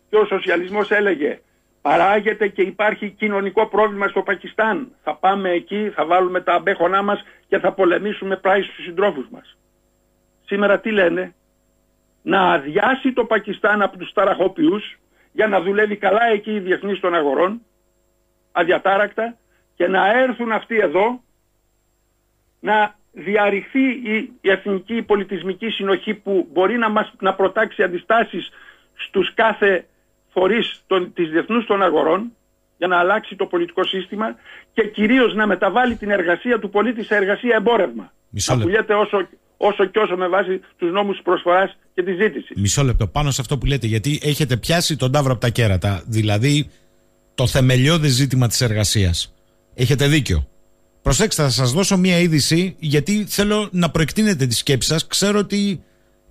και ο σοσιαλισμός έλεγε παράγεται και υπάρχει κοινωνικό πρόβλημα στο Πακιστάν. Θα πάμε εκεί, θα βάλουμε τα αμπέχονά μας και θα πολεμήσουμε πράι στους συντρόφους μας. Σήμερα τι λένε, να αδειάσει το Πακιστάν από τους ταραχοποιούς για να δουλεύει καλά εκεί η διεθνής των αγορών, αδιατάρακτα, και να έρθουν αυτοί εδώ να διαρριχθεί η, εθνική πολιτισμική συνοχή που μπορεί να, μας, να προτάξει αντιστάσεις στους κάθε φορείς των, της διεθνούς των αγορών για να αλλάξει το πολιτικό σύστημα και κυρίως να μεταβάλει την εργασία του πολίτη σε εργασία εμπόρευμα. Μισό να πουλιέται όσο, όσο και όσο με βάση τους νόμους προσφοράς και τη ζήτηση. Μισό λεπτό πάνω σε αυτό που λέτε γιατί έχετε πιάσει τον τάβρο από τα κέρατα. Δηλαδή το θεμελιώδη ζήτημα της εργασίας. Έχετε δίκιο. Προσέξτε, θα σας δώσω μία είδηση, γιατί θέλω να προεκτείνετε τη σκέψη σας. Ξέρω ότι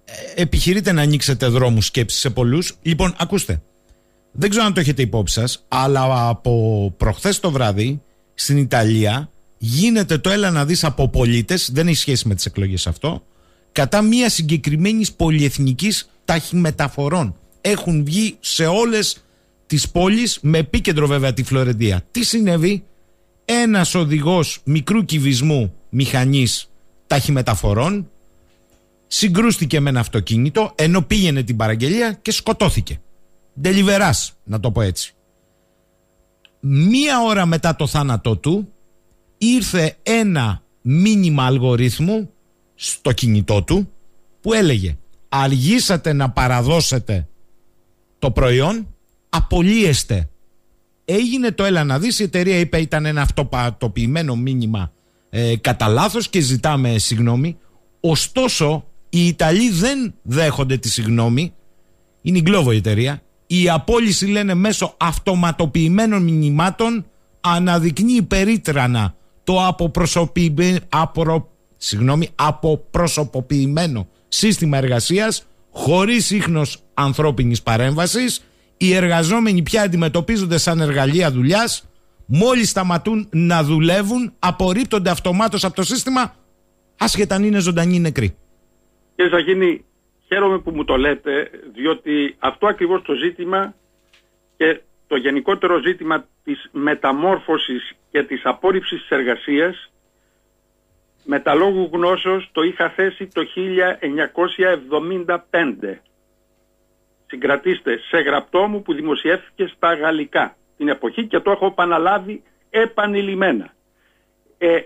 ε, επιχειρείτε να ανοίξετε δρόμους σκέψης σε πολλούς. Λοιπόν, ακούστε. Δεν ξέρω αν το έχετε υπόψη σας, αλλά από προχθές το βράδυ στην Ιταλία γίνεται το έλα να δεις από πολίτες, δεν έχει σχέση με τις εκλογές αυτό, κατά μια συγκεκριμένης πολυεθνικής ταχυμεταφορών. Έχουν βγει σε όλες τις πόλεις, με επίκεντρο βέβαια τη Φλωρεντία. Τι συνέβη, ένας οδηγός μικρού κυβισμού μηχανής ταχυμεταφορών συγκρούστηκε με ένα αυτοκίνητο ενώ πήγαινε την παραγγελία και σκοτώθηκε. Ντελιβεράς, να το πω έτσι. Μία ώρα μετά το θάνατό του ήρθε ένα μήνυμα αλγορίθμου στο κινητό του που έλεγε αργήσατε να παραδώσετε το προϊόν, απολύεστε Έγινε το έλα να δεις, η εταιρεία είπε ήταν ένα αυτοπατοποιημένο μήνυμα ε, κατά λάθος και ζητάμε συγγνώμη. Ωστόσο, οι Ιταλοί δεν δέχονται τη συγγνώμη. Είναι η Glovo η εταιρεία. Η απόλυση λένε μέσω αυτοματοποιημένων μηνυμάτων αναδεικνύει περίτρανα το απο... συγγνώμη, αποπροσωποποιημένο σύστημα εργασίας χωρίς ίχνος ανθρώπινης παρέμβασης οι εργαζόμενοι πια αντιμετωπίζονται σαν εργαλεία δουλειάς, μόλις σταματούν να δουλεύουν, απορρίπτονται αυτομάτως από το σύστημα, άσχετα αν είναι ζωντανοί ή νεκροί. Κύριε Σαχίνη, χαίρομαι που μου το λέτε, διότι αυτό ακριβώς το ζήτημα και το γενικότερο ζήτημα της μεταμόρφωσης και της απόρριψης της εργασίας με τα λόγου γνώσεως το είχα θέσει το 1975 συγκρατήστε, σε γραπτό μου που δημοσιεύθηκε στα γαλλικά την εποχή και το έχω επαναλάβει επανειλημμένα. Ε,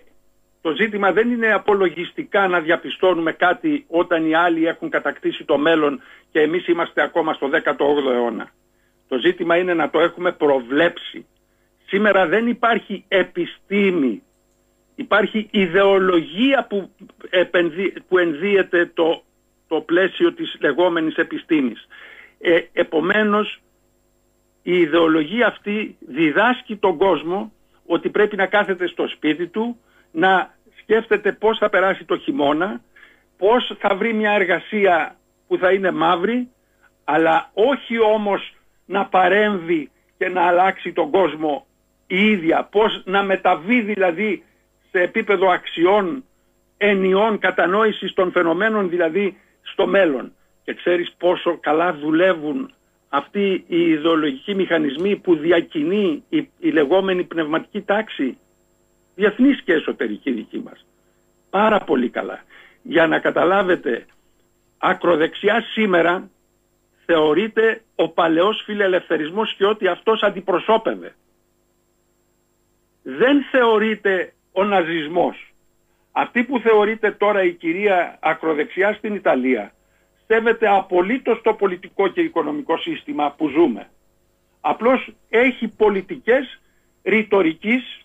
το ζήτημα δεν είναι απολογιστικά να διαπιστώνουμε κάτι όταν οι άλλοι έχουν κατακτήσει το μέλλον και εμείς είμαστε ακόμα στο 18ο αιώνα. Το ζήτημα είναι να το έχουμε προβλέψει. Σήμερα δεν υπάρχει επιστήμη. Υπάρχει ιδεολογία που, που ενδύεται το, το πλαίσιο της λεγόμενης επιστήμης. Ε, επομένως η ιδεολογία αυτή διδάσκει τον κόσμο ότι πρέπει να κάθεται στο σπίτι του, να σκέφτεται πώς θα περάσει το χειμώνα, πώς θα βρει μια εργασία που θα είναι μαύρη, αλλά όχι όμως να παρέμβει και να αλλάξει τον κόσμο η ίδια, πώς να μεταβεί δηλαδή σε επίπεδο αξιών, ενιών κατανόησης των φαινομένων δηλαδή στο μέλλον. Και ξέρεις πόσο καλά δουλεύουν αυτοί οι ιδεολογικοί μηχανισμοί που διακινεί η, η λεγόμενη πνευματική τάξη; Διεθνής και εσωτερική δική μας. Πάρα πολύ καλά. Για να καταλάβετε, ακροδεξιά σήμερα θεωρείται ο παλαιός φιλελευθερισμός και ότι αυτός αντιπροσώπευε. Δεν θεωρείται ο ναζισμός. Αυτή που θεωρείται τώρα η κυρία ακροδεξιά στην Ιταλία σέβεται απολύτως το πολιτικό και οικονομικό σύστημα που ζούμε. Απλώς έχει πολιτικές ρητορικής,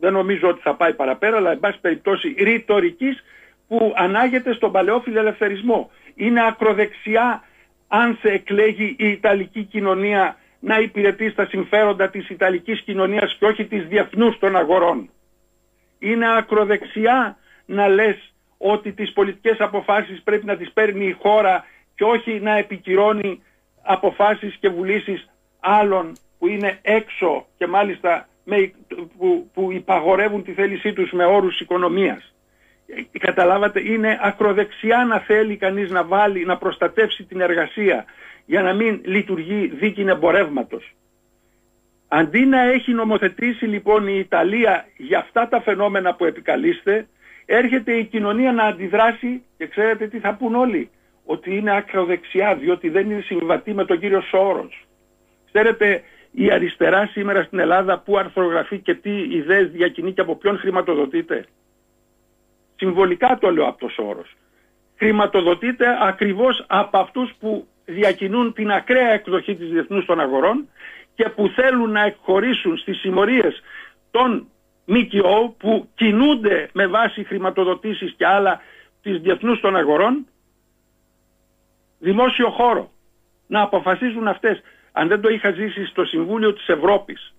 δεν νομίζω ότι θα πάει παραπέρα, αλλά εν πάση περιπτώσει ρητορικής που ανάγεται στον παλαιό φιλελευθερισμό. Είναι ακροδεξιά αν σε εκλέγει η Ιταλική κοινωνία να υπηρετεί στα συμφέροντα της Ιταλικής κοινωνίας και όχι της διεθνούς των αγορών. Είναι ακροδεξιά να λες ότι τις πολιτικές αποφάσεις πρέπει να τις παίρνει η χώρα και όχι να επικυρώνει αποφάσεις και βουλήσεις άλλων που είναι έξω και μάλιστα με, που, που υπαγορεύουν τη θέλησή τους με όρους οικονομίας. Ε, καταλάβατε, είναι ακροδεξιά να θέλει κανείς να βάλει, να προστατεύσει την εργασία για να μην λειτουργεί δίκη εμπορεύματος. Αντί να έχει νομοθετήσει λοιπόν η Ιταλία για αυτά τα φαινόμενα που επικαλείστε, έρχεται η κοινωνία να αντιδράσει και ξέρετε τι θα πούν όλοι. Ότι είναι ακροδεξιά διότι δεν είναι συμβατή με τον κύριο Σόρος. Ξέρετε η αριστερά σήμερα στην Ελλάδα που αρθρογραφεί και τι ιδέες διακινεί και από ποιον χρηματοδοτείται. Συμβολικά το λέω από το Σόρος. Χρηματοδοτείται ακριβώς από αυτούς που διακινούν την ακραία εκδοχή της διεθνούς των αγορών και που θέλουν να εκχωρήσουν στις συμμορίες των ΜΚΟ που κινούνται με βάση χρηματοδοτήσεις και άλλα της διεθνούς των αγορών δημόσιο χώρο. Να αποφασίζουν αυτές. Αν δεν το είχα ζήσει στο Συμβούλιο της Ευρώπης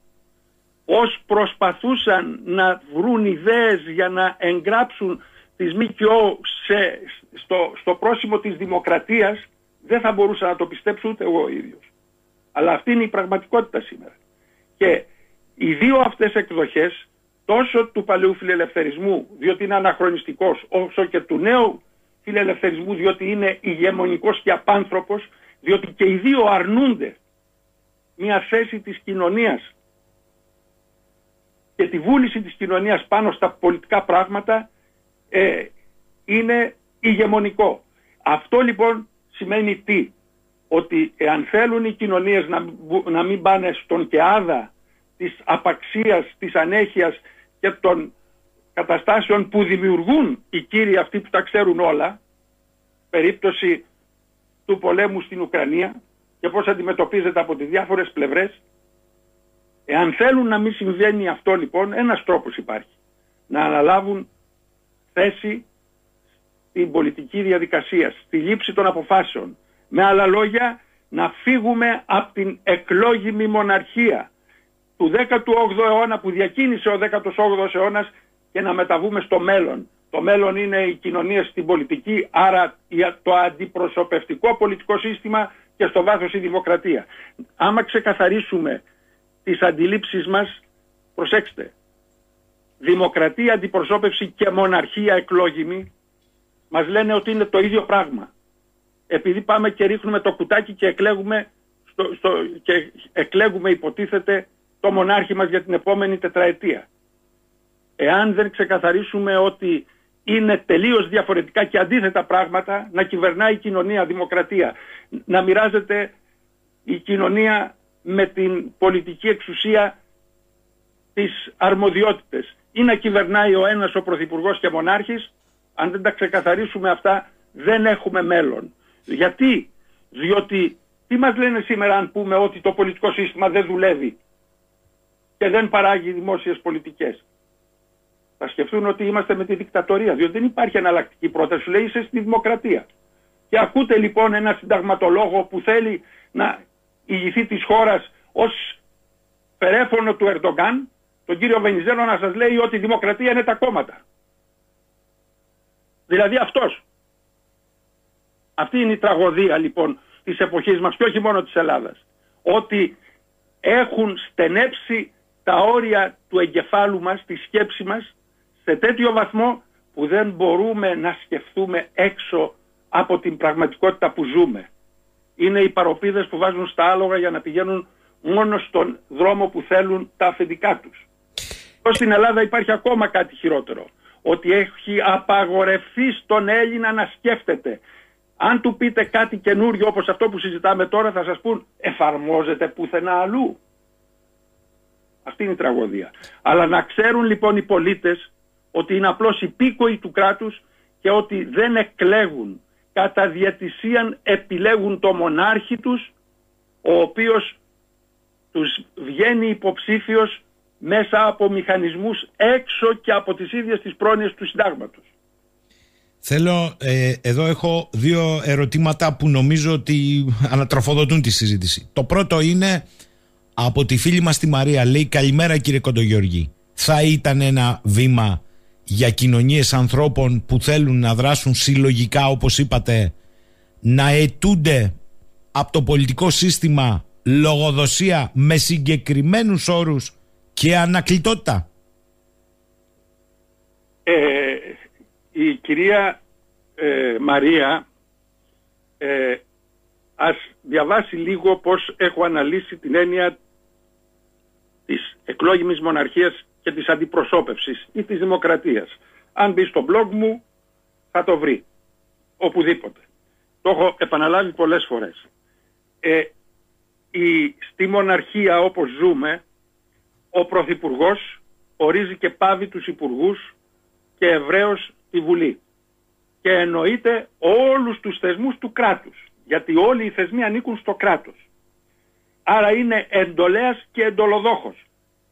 ως προσπαθούσαν να βρουν ιδέες για να εγγράψουν τις ΜΚΟ σε, στο, στο πρόσημο της δημοκρατίας δεν θα μπορούσα να το πιστέψω ούτε εγώ ο ίδιος. Αλλά αυτή είναι η πραγματικότητα σήμερα. Και οι δύο αυτές εκδοχές τόσο του παλαιού φιλελευθερισμού διότι είναι αναχρονιστικός όσο και του νέου φιλελευθερισμού διότι είναι ηγεμονικός και απάνθρωπος διότι και οι δύο αρνούνται μια θέση της κοινωνίας και τη βούληση της κοινωνίας πάνω στα πολιτικά πράγματα ε, είναι ηγεμονικό. Αυτό λοιπόν σημαίνει τι; Ότι εάν θέλουν οι κοινωνίες να, να μην πάνε στον κεάδα της απαξίας, της ανέχειας και των καταστάσεων που δημιουργούν οι κύριοι αυτοί που τα ξέρουν όλα, περίπτωση του πολέμου στην Ουκρανία και πώς αντιμετωπίζεται από τις διάφορες πλευρές, εάν θέλουν να μην συμβαίνει αυτό λοιπόν, ένας τρόπος υπάρχει. Να αναλάβουν θέση στην πολιτική διαδικασία, στη λήψη των αποφάσεων. Με άλλα λόγια, να φύγουμε από την εκλόγιμη μοναρχία του 18ου αιώνα που διακίνησε ο 18ος αιώνας και να μεταβούμε στο μέλλον. Το μέλλον είναι η κοινωνία στην πολιτική, άρα το αντιπροσωπευτικό πολιτικό σύστημα και στο βάθος η δημοκρατία. Άμα ξεκαθαρίσουμε τις αντιλήψεις μας, προσέξτε, δημοκρατία, αντιπροσώπευση και μοναρχία εκλόγιμη μας λένε ότι είναι το ίδιο πράγμα. Επειδή πάμε και ρίχνουμε το κουτάκι και εκλέγουμε, στο, στο, και εκλέγουμε υποτίθεται το μονάρχη μας για την επόμενη τετραετία. Εάν δεν ξεκαθαρίσουμε ότι είναι τελείως διαφορετικά και αντίθετα πράγματα να κυβερνάει η κοινωνία, δημοκρατία, να μοιράζεται η κοινωνία με την πολιτική εξουσία τις αρμοδιότητες ή να κυβερνάει ο ένας ο Πρωθυπουργός και Μονάρχης αν δεν τα ξεκαθαρίσουμε αυτά δεν έχουμε μέλλον. Γιατί, διότι τι μας λένε σήμερα αν πούμε ότι το πολιτικό σύστημα δεν δουλεύει και δεν παράγει δημόσιες πολιτικές; Θα σκεφτούν ότι είμαστε με τη δικτατορία, διότι δεν υπάρχει εναλλακτική πρόταση. Σου λέει είσαι στη δημοκρατία. Και ακούτε λοιπόν ένα συνταγματολόγο που θέλει να ηγηθεί της χώρας ως περέφωνο του Ερντογκάν, τον κύριο Βενιζέλο να σας λέει ότι η δημοκρατία είναι τα κόμματα. Δηλαδή αυτός. Αυτή είναι η τραγωδία λοιπόν της εποχής μας και όχι μόνο της Ελλάδας. Ότι έχουν στενέψει τα όρια του εγκεφάλου μας, τη σκέψη μας σε τέτοιο βαθμό που δεν μπορούμε να σκεφτούμε έξω από την πραγματικότητα που ζούμε. Είναι οι παροπίδες που βάζουν στα άλογα για να πηγαίνουν μόνο στον δρόμο που θέλουν τα αφεντικά τους. Στην Ελλάδα υπάρχει ακόμα κάτι χειρότερο ότι έχει απαγορευτεί στον Έλληνα να σκέφτεται. Αν του πείτε κάτι καινούριο όπως αυτό που συζητάμε τώρα θα σας πούν εφαρμόζεται πουθενά αλλού. Αυτή είναι η τραγωδία. Αλλά να ξέρουν λοιπόν οι πολίτες ότι είναι απλώς υπήκοοι του κράτους και ότι δεν εκλέγουν. Κατά διατησίαν επιλέγουν το μονάρχη τους ο οποίος τους βγαίνει υποψήφιος μέσα από μηχανισμούς έξω και από τις ίδιες τις πρόνοιες του συντάγματος. Θέλω, ε, εδώ έχω δύο ερωτήματα που νομίζω ότι ανατροφοδοτούν τη συζήτηση. Το πρώτο είναι από τη φίλη μας τη Μαρία, λέει «Καλημέρα κύριε Κοντογιώργη, θα ήταν ένα βήμα για κοινωνίες ανθρώπων που θέλουν να δράσουν συλλογικά όπως είπατε, να αιτούνται από το πολιτικό σύστημα λογοδοσία με συγκεκριμένους όρους και ανακλητότητα. Ε, η κυρία ε, Μαρία ε, ας διαβάσει λίγο πώς έχω αναλύσει την έννοια της εκλόγιμης μοναρχίας και της αντιπροσώπευσης ή της δημοκρατίας. Αν μπει στο blog μου θα το βρει οπουδήποτε. Το έχω επαναλάβει πολλές φορές. Ε, η, στη μοναρχία όπως ζούμε ο Πρωθυπουργός ορίζει και πάβει τους υπουργούς και ευρέως τη Βουλή και εννοείται όλους τους θεσμούς του κράτους γιατί όλοι οι θεσμοί ανήκουν στο κράτος άρα είναι εντολέας και εντολοδόχος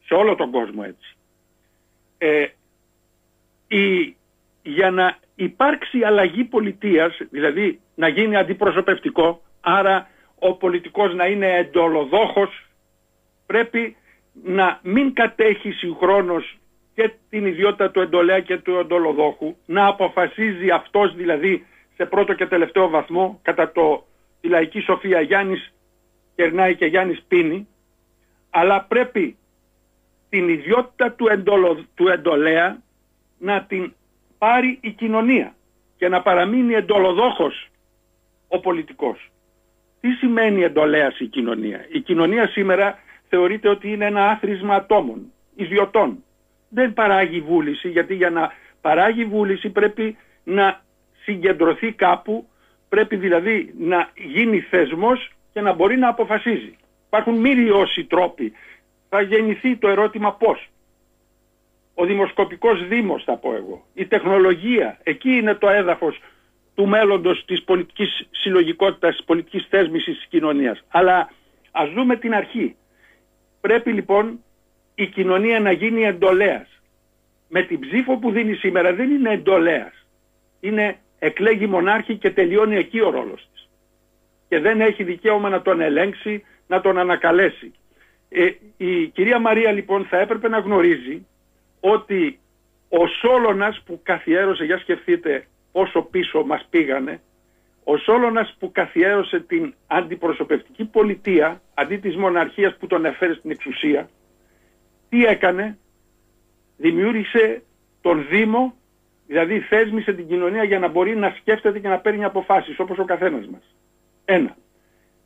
σε όλο τον κόσμο έτσι ε, η, για να υπάρξει αλλαγή πολιτείας δηλαδή να γίνει αντιπροσωπευτικό άρα ο πολιτικός να είναι εντολοδόχος πρέπει να μην κατέχει συγχρόνως και την ιδιότητα του εντολέα και του εντολοδόχου, να αποφασίζει αυτός δηλαδή σε πρώτο και τελευταίο βαθμό κατά το τη λαϊκή σοφία Γιάννης κερνάει και Γιάννης πίνει, αλλά πρέπει την ιδιότητα του, εντολο, του εντολέα να την πάρει η κοινωνία και να παραμείνει εντολοδόχος ο πολιτικός. Τι σημαίνει εντολέας η κοινωνία; Η κοινωνία σήμερα θεωρείται ότι είναι ένα άθροισμα ατόμων, ιδιωτών. Δεν παράγει βούληση γιατί για να παράγει βούληση πρέπει να συγκεντρωθεί κάπου, πρέπει δηλαδή να γίνει θεσμός και να μπορεί να αποφασίζει. Υπάρχουν μυριώσει τρόποι. Θα γεννηθεί το ερώτημα πώς. Ο δημοσκοπικός δήμος θα πω εγώ. Η τεχνολογία. Εκεί είναι το έδαφος του μέλλοντος της πολιτικής συλλογικότητας, της πολιτικής θέσμησης της κοινωνίας. Αλλά ας δούμε την αρχή. Πρέπει λοιπόν η κοινωνία να γίνει εντολέας. Με την ψήφο που δίνει σήμερα δεν είναι εντολέας. Είναι εκλέγει μονάρχη και τελειώνει εκεί ο ρόλος της. Και δεν έχει δικαίωμα να τον ελέγξει, να τον ανακαλέσει. Ε, η κυρία Μαρία λοιπόν θα έπρεπε να γνωρίζει ότι ο Σόλωνας που καθιέρωσε, για σκεφτείτε πόσο πίσω μας πήγανε, ο Σόλωνας που καθιέρωσε την αντιπροσωπευτική πολιτεία αντί της μοναρχίας που τον έφερε στην εξουσία, τι έκανε, δημιούργησε τον Δήμο, δηλαδή θέσμισε την κοινωνία για να μπορεί να σκέφτεται και να παίρνει αποφάσεις όπως ο καθένας μας. Ένα.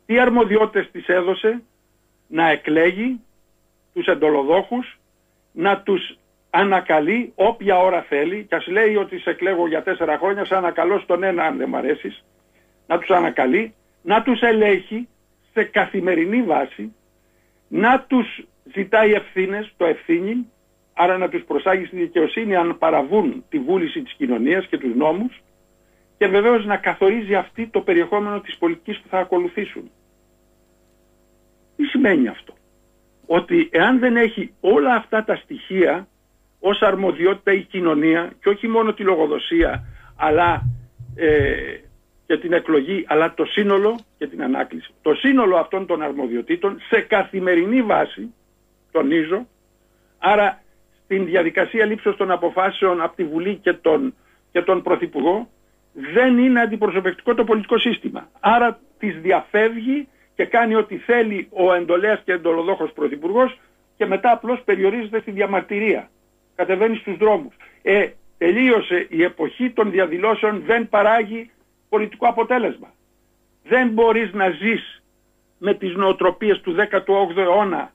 Τι αρμοδιότητες της έδωσε; Να εκλέγει τους εντολοδόχους, να τους ανακαλεί όποια ώρα θέλει και ας λέει ότι σε εκλέγω για τέσσερα χρόνια, σε ανακαλώ στον ένα αν δεν μ' αρέσεις, να τους ανακαλεί, να τους ελέγχει σε καθημερινή βάση, να τους ζητάει ευθύνες, το ευθύνη, άρα να τους προσάγει στη δικαιοσύνη αν παραβούν τη βούληση της κοινωνίας και τους νόμους και βεβαίως να καθορίζει αυτή το περιεχόμενο της πολιτικής που θα ακολουθήσουν. Τι σημαίνει αυτό; Ότι εάν δεν έχει όλα αυτά τα στοιχεία ως αρμοδιότητα η κοινωνία και όχι μόνο τη λογοδοσία αλλά ε, και την εκλογή αλλά το σύνολο και την ανάκληση. Το σύνολο αυτών των αρμοδιοτήτων σε καθημερινή βάση, τονίζω, άρα στην διαδικασία λήψεως των αποφάσεων από τη Βουλή και τον, και τον Πρωθυπουργό δεν είναι αντιπροσωπευτικό το πολιτικό σύστημα. Άρα τις διαφεύγει και κάνει ό,τι θέλει ο εντολέας και εντολοδόχος Πρωθυπουργός και μετά απλώς περιορίζεται στη διαμαρτυρία κατεβαίνει στους δρόμους. Ε, τελείωσε η εποχή των διαδηλώσεων, δεν παράγει πολιτικό αποτέλεσμα. Δεν μπορείς να ζεις με τις νοοτροπίες του 18ου αιώνα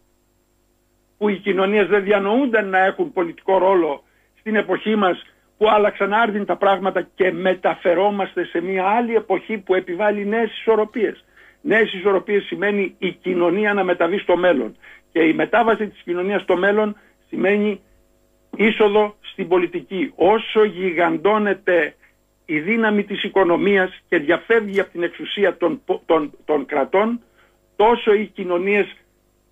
που οι κοινωνίες δεν διανοούνταν να έχουν πολιτικό ρόλο στην εποχή μας που άλλαξαν άρδιν τα πράγματα και μεταφερόμαστε σε μια άλλη εποχή που επιβάλλει νέες ισορροπίες. Νέες ισορροπίες σημαίνει η κοινωνία να μεταβεί στο μέλλον και η μετάβαση της κοινωνίας στο μέλλον σημαίνει είσοδο στην πολιτική. Όσο γιγαντώνεται η δύναμη της οικονομίας και διαφεύγει από την εξουσία των, των, των κρατών, τόσο οι κοινωνίες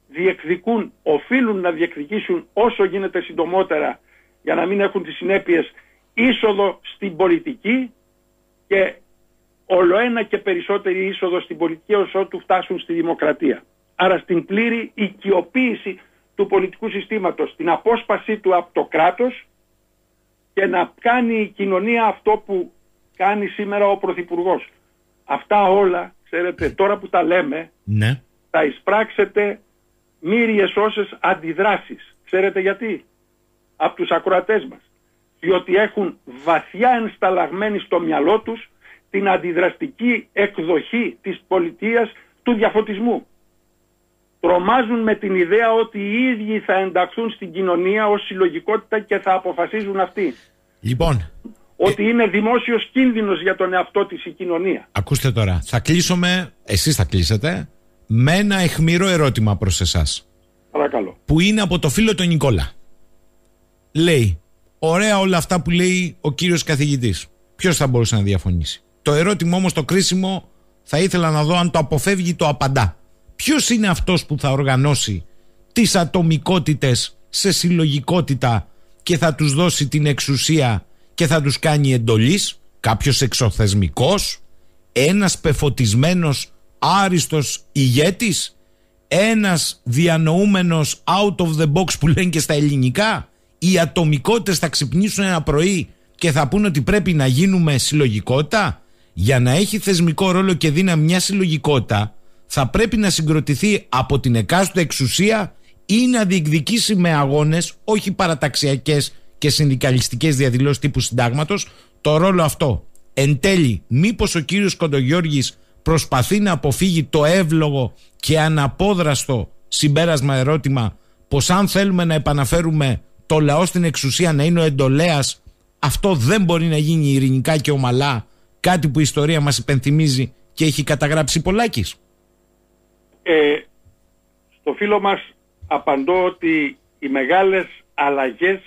διεκδικούν, οφείλουν να διεκδικήσουν όσο γίνεται συντομότερα για να μην έχουν τις συνέπειες είσοδο στην πολιτική και ολοένα και περισσότερη είσοδο στην πολιτική όσο του φτάσουν στη δημοκρατία. Άρα στην πλήρη οικειοποίηση του πολιτικού συστήματος, την απόσπασή του από το κράτος και να κάνει η κοινωνία αυτό που κάνει σήμερα ο Πρωθυπουργός. Αυτά όλα ξέρετε, τώρα που τα λέμε, Ναι. θα εισπράξετε μύριες όσες αντιδράσεις. Ξέρετε γιατί; Από τους ακροατές μας. Διότι έχουν βαθιά ενσταλλαγμένη στο μυαλό τους την αντιδραστική εκδοχή της πολιτείας του διαφωτισμού. Τρομάζουν με την ιδέα ότι οι ίδιοι θα ενταχθούν στην κοινωνία ως συλλογικότητα και θα αποφασίζουν αυτοί. Λοιπόν, Ότι είναι δημόσιος κίνδυνος για τον εαυτό της η κοινωνία. ακούστε τώρα. Θα κλείσω με, εσείς θα κλείσετε, με ένα εχμηρό ερώτημα προς εσάς. Παρακαλώ. Που είναι από το φίλο τον Νικόλα. Λέει, ωραία όλα αυτά που λέει ο κύριος καθηγητής. Ποιος θα μπορούσε να διαφωνήσει; Το ερώτημα όμως το κρίσιμο θα ήθελα να δω αν το αποφεύγει το απαντά. Ποιος είναι αυτός που θα οργανώσει τις ατομικότητες σε συλλογικότητα και θα τους δώσει την εξουσία και θα τους κάνει εντολής, κάποιος εξωθεσμικός, ένας πεφωτισμένος άριστος ηγέτης, ένας διανοούμενος out of the box που λένε και στα ελληνικά, οι ατομικότητες θα ξυπνήσουν ένα πρωί και θα πούνε ότι πρέπει να γίνουμε συλλογικότητα; Για να έχει θεσμικό ρόλο και δύναμη μια συλλογικότητα θα πρέπει να συγκροτηθεί από την εκάστοτε εξουσία ή να διεκδικήσει με αγώνες, όχι παραταξιακές και συνδικαλιστικές διαδηλώσεις τύπου συντάγματος, το ρόλο αυτό. Εν τέλει, μήπως ο κύριος Κοντογιώργης προσπαθεί να αποφύγει το εύλογο και αναπόδραστο συμπέρασμα ερώτημα πως αν θέλουμε να επαναφέρουμε το λαό στην εξουσία να είναι ο εντολέας αυτό δεν μπορεί να γίνει ειρηνικά και ομαλά κάτι που η ιστορία μας υπενθυμίζει και έχει καταγράψει πολλάκις. Ε, στο φίλο μας απαντώ ότι οι μεγάλες αλλαγές,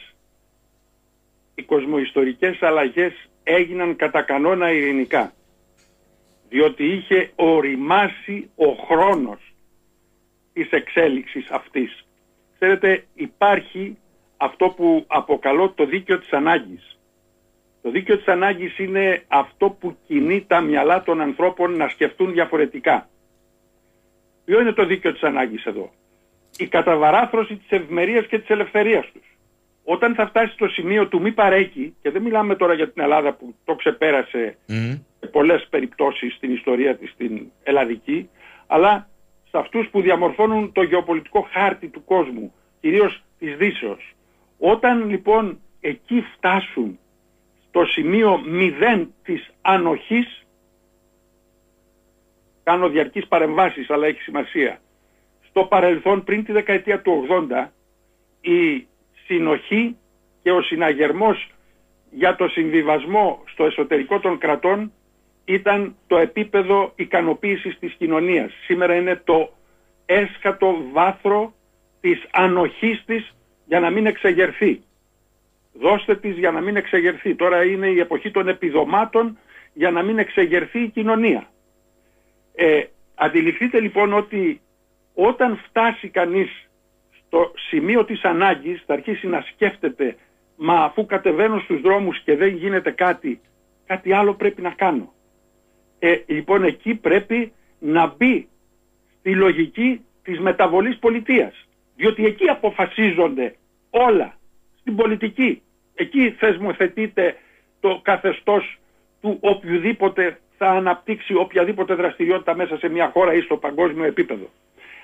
οι κοσμοϊστορικές αλλαγές έγιναν κατά κανόνα ειρηνικά. Διότι είχε οριμάσει ο χρόνος της εξέλιξης αυτής. Ξέρετε υπάρχει αυτό που αποκαλώ το δίκαιο της ανάγκης. Το δίκαιο της ανάγκης είναι αυτό που κινεί τα μυαλά των ανθρώπων να σκεφτούν διαφορετικά. Ποιο είναι το δίκαιο της ανάγκης εδώ; Η καταβαράθρωση της ευημερίας και της ελευθερίας τους. Όταν θα φτάσει στο σημείο του μη παρέκει, και δεν μιλάμε τώρα για την Ελλάδα που το ξεπέρασε σε πολλές περιπτώσεις στην ιστορία της στην ελλαδική, αλλά σε αυτούς που διαμορφώνουν το γεωπολιτικό χάρτη του κόσμου, κυρίως της Δύσεως. Όταν λοιπόν εκεί φτάσουν στο σημείο μηδέν της ανοχής, κάνω διαρκείς παρεμβάσεις αλλά έχει σημασία, στο παρελθόν πριν τη δεκαετία του 80 η συνοχή και ο συναγερμός για το συμβιβασμό στο εσωτερικό των κρατών ήταν το επίπεδο ικανοποίησης της κοινωνίας. Σήμερα είναι το έσκατο βάθρο της ανοχής της για να μην εξεγερθεί. Δώστε της για να μην εξεγερθεί. Τώρα είναι η εποχή των επιδομάτων για να μην εξεγερθεί η κοινωνία. Ε, αντιληφθείτε λοιπόν ότι όταν φτάσει κανείς στο σημείο της ανάγκης θα αρχίσει να σκέφτεται μα αφού κατεβαίνω στους δρόμους και δεν γίνεται κάτι, κάτι άλλο πρέπει να κάνω. Ε, λοιπόν εκεί πρέπει να μπει στη λογική της μεταβολής πολιτείας. Διότι εκεί αποφασίζονται όλα στην πολιτική. Εκεί θεσμοθετείται το καθεστώς του οποιοδήποτε θα αναπτύξει οποιαδήποτε δραστηριότητα μέσα σε μια χώρα ή στο παγκόσμιο επίπεδο.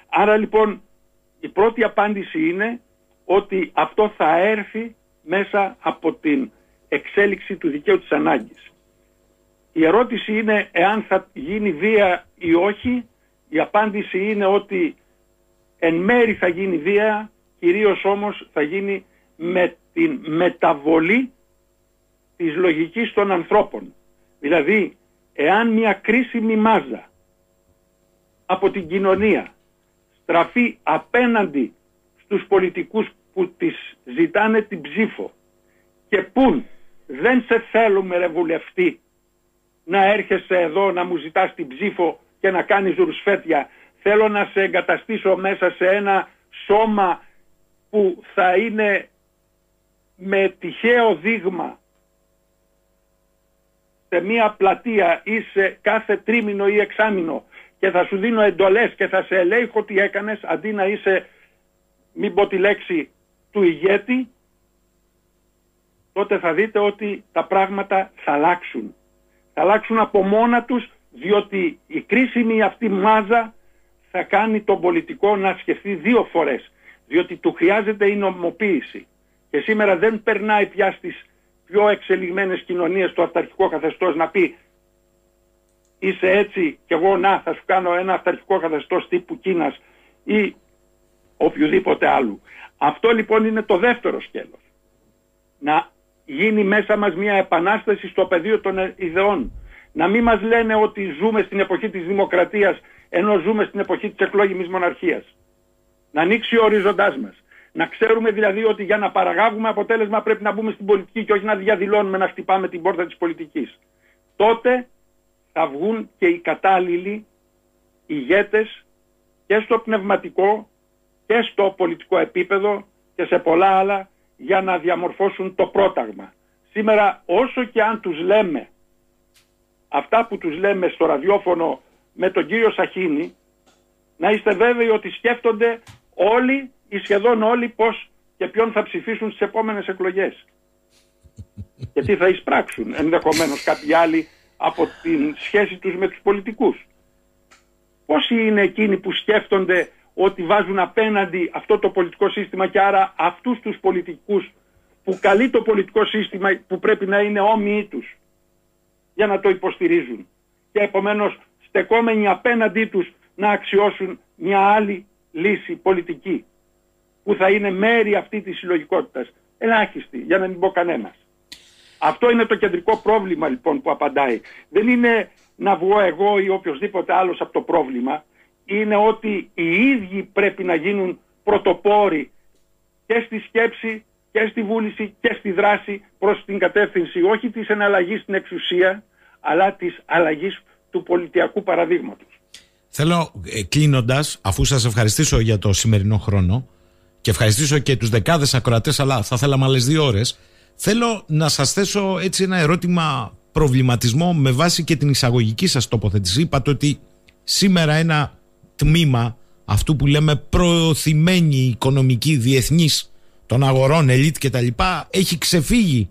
Άρα λοιπόν η πρώτη απάντηση είναι ότι αυτό θα έρθει μέσα από την εξέλιξη του δικαίου της ανάγκης. Η ερώτηση είναι εάν θα γίνει βία ή όχι. Η απάντηση είναι ότι εν μέρη θα γίνει βία, κυρίως όμως θα γίνει με την μεταβολή της λογικής των ανθρώπων. Δηλαδή, εάν μια κρίσιμη μάζα από την κοινωνία στραφεί απέναντι στους πολιτικούς που τις ζητάνε την ψήφο και πούν δεν σε θέλουμε ρε βουλευτή να έρχεσαι εδώ να μου ζητάς την ψήφο και να κάνεις ρουσφέτια θέλω να σε εγκαταστήσω μέσα σε ένα σώμα που θα είναι με τυχαίο δείγμα σε μία πλατεία ή σε κάθε τρίμηνο ή εξάμηνο και θα σου δίνω εντολές και θα σε ελέγχω τι έκανες αντί να είσαι, μην πω τη λέξη, του ηγέτη, τότε θα δείτε ότι τα πράγματα θα αλλάξουν. Θα αλλάξουν από μόνα τους διότι η κρίσιμη αυτή μάζα θα κάνει τον πολιτικό να σκεφτεί δύο φορές διότι του χρειάζεται η νομοποίηση και σήμερα δεν περνάει πια στις πιο εξελιγμένες κοινωνίες το αυταρχικό καθεστώς να πει είσαι έτσι και εγώ να θα σου κάνω ένα αυταρχικό καθεστώς τύπου Κίνας ή οποιοδήποτε άλλου. Αυτό λοιπόν είναι το δεύτερο σκέλος. Να γίνει μέσα μας μια επανάσταση στο πεδίο των ιδεών. Να μην μας λένε ότι ζούμε στην εποχή της δημοκρατίας ενώ ζούμε στην εποχή της εκλόγιμης μοναρχίας. Να ανοίξει ο οριζοντάς μας. Να ξέρουμε δηλαδή ότι για να παραγάγουμε αποτέλεσμα πρέπει να μπούμε στην πολιτική και όχι να διαδηλώνουμε να χτυπάμε την πόρτα της πολιτικής. Τότε θα βγουν και οι κατάλληλοι ηγέτες και στο πνευματικό και στο πολιτικό επίπεδο και σε πολλά άλλα για να διαμορφώσουν το πρόταγμα. Σήμερα όσο και αν τους λέμε αυτά που τους λέμε στο ραδιόφωνο με τον κύριο Σαχίνη να είστε βέβαιοι ότι σκέφτονται όλοι ή σχεδόν όλοι πώς και ποιον θα ψηφίσουν στις επόμενες εκλογές. [laughs] και τι θα εισπράξουν ενδεχομένως κάποιοι άλλοι από την σχέση τους με τους πολιτικούς. Πόσοι είναι εκείνοι που σκέφτονται ότι βάζουν απέναντι αυτό το πολιτικό σύστημα και άρα αυτούς τους πολιτικούς που καλεί το πολιτικό σύστημα που πρέπει να είναι όμοιοι τους για να το υποστηρίζουν και επομένως στεκόμενοι απέναντί τους να αξιώσουν μια άλλη λύση πολιτική που θα είναι μέρη αυτή της συλλογικότητας. Ελάχιστη, για να μην πω κανένας. Αυτό είναι το κεντρικό πρόβλημα λοιπόν που απαντάει. Δεν είναι να βγω εγώ ή οποιοδήποτε άλλος από το πρόβλημα. Είναι ότι οι ίδιοι πρέπει να γίνουν πρωτοπόροι και στη σκέψη και στη βούληση και στη δράση προς την κατεύθυνση όχι της εναλλαγής στην εξουσία αλλά της αλλαγής του πολιτιακού παραδείγματος. Θέλω ε, κλείνοντας, αφού σας ευχαριστήσω για το σημερινό χρόνο και ευχαριστήσω και τους δεκάδες ακροατές αλλά θα θέλαμε άλλες δύο ώρες Θέλω να σας θέσω έτσι ένα ερώτημα προβληματισμό με βάση και την εισαγωγική σας τοποθέτηση. Είπατε ότι σήμερα ένα τμήμα αυτού που λέμε προωθημένη οικονομική διεθνής των αγορών, ελίτ και τα λοιπά, έχει ξεφύγει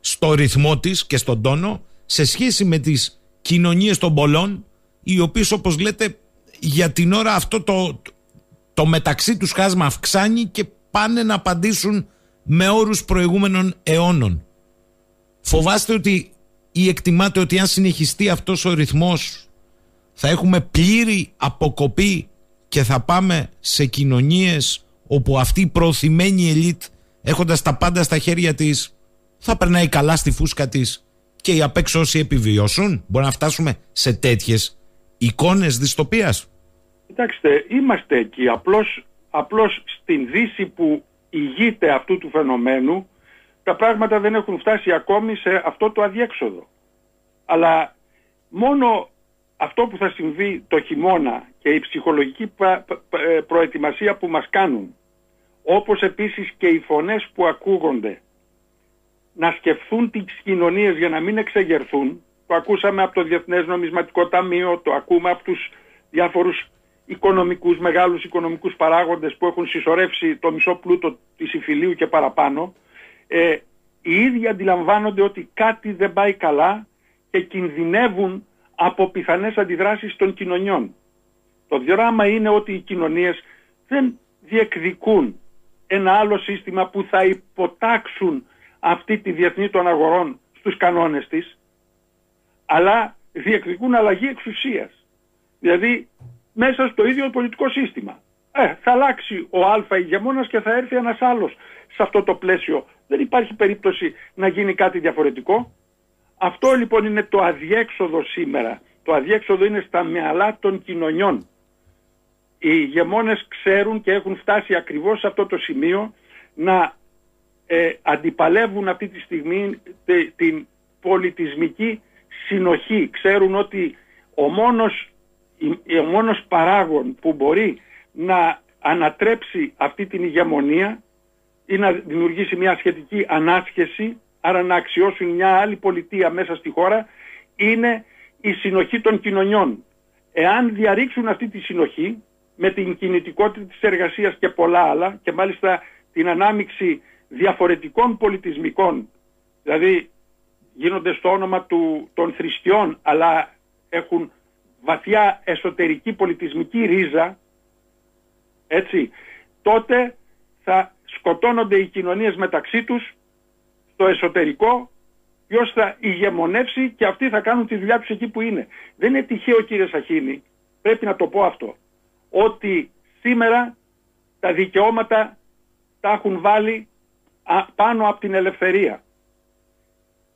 στο ρυθμό της και στον τόνο σε σχέση με τις κοινωνίες των πολλών οι οποίες όπως λέτε για την ώρα αυτό το, το μεταξύ τους χάσμα αυξάνει και πάνε να απαντήσουν με όρους προηγούμενων αιώνων. Φοβάστε ότι ή εκτιμάτε ότι αν συνεχιστεί αυτός ο ρυθμός θα έχουμε πλήρη αποκοπή και θα πάμε σε κοινωνίες όπου αυτή η προωθημένη ελίτ έχοντας τα πάντα στα χέρια της θα περνάει καλά στη φούσκα της και οι απ' έξω όσοι επιβιώσουν μπορεί να φτάσουμε σε τέτοιες εικόνες δυστοπίας. Κοιτάξτε, είμαστε εκεί απλώς, απλώς στην Δύση που ηγείται αυτού του φαινομένου, τα πράγματα δεν έχουν φτάσει ακόμη σε αυτό το αδιέξοδο. Αλλά μόνο αυτό που θα συμβεί το χειμώνα και η ψυχολογική ε, προετοιμασία που μας κάνουν, όπως επίσης και οι φωνές που ακούγονται, να σκεφτούν τις κοινωνίες για να μην εξεγερθούν, το ακούσαμε από το Διεθνές Νομισματικό Ταμείο, το ακούμε από τους διάφορους οικονομικούς, μεγάλους οικονομικούς παράγοντες που έχουν συσσωρεύσει το μισό πλούτο της υφηλίου και παραπάνω, ε, οι ίδιοι αντιλαμβάνονται ότι κάτι δεν πάει καλά και κινδυνεύουν από πιθανές αντιδράσεις των κοινωνιών. Το διοράμα είναι ότι οι κοινωνίες δεν διεκδικούν ένα άλλο σύστημα που θα υποτάξουν αυτή τη διεθνή των αγορών στους κανόνες της, αλλά διεκδικούν αλλαγή εξουσίας. Δηλαδή μέσα στο ίδιο πολιτικό σύστημα. Ε, θα αλλάξει ο α ηγεμόνας και θα έρθει ένας άλλος σε αυτό το πλαίσιο. Δεν υπάρχει περίπτωση να γίνει κάτι διαφορετικό. Αυτό λοιπόν είναι το αδιέξοδο σήμερα. Το αδιέξοδο είναι στα μυαλά των κοινωνιών. Οι ηγεμόνες ξέρουν και έχουν φτάσει ακριβώς σε αυτό το σημείο να ε, αντιπαλεύουν αυτή τη στιγμή την πολιτισμική συνοχή. Ξέρουν ότι ο μόνος ο μόνος παράγων που μπορεί να ανατρέψει αυτή την ηγεμονία ή να δημιουργήσει μια σχετική ανάσχεση, άρα να αξιώσουν μια άλλη πολιτεία μέσα στη χώρα, είναι η συνοχή των κοινωνιών. Εάν διαρρήξουν αυτή τη συνοχή με την κινητικότητα της εργασίας και πολλά άλλα και μάλιστα την ανάμιξη διαφορετικών πολιτισμικών, δηλαδή γίνονται στο όνομα του, των θρησκειών αλλά έχουν βαθιά εσωτερική πολιτισμική ρίζα, έτσι, τότε θα σκοτώνονται οι κοινωνίες μεταξύ τους στο εσωτερικό ποιος θα ηγεμονεύσει και αυτοί θα κάνουν τη δουλειά τους εκεί που είναι. Δεν είναι τυχαίο κύριε Σαχίνη, πρέπει να το πω αυτό, ότι σήμερα τα δικαιώματα τα έχουν βάλει πάνω από την ελευθερία.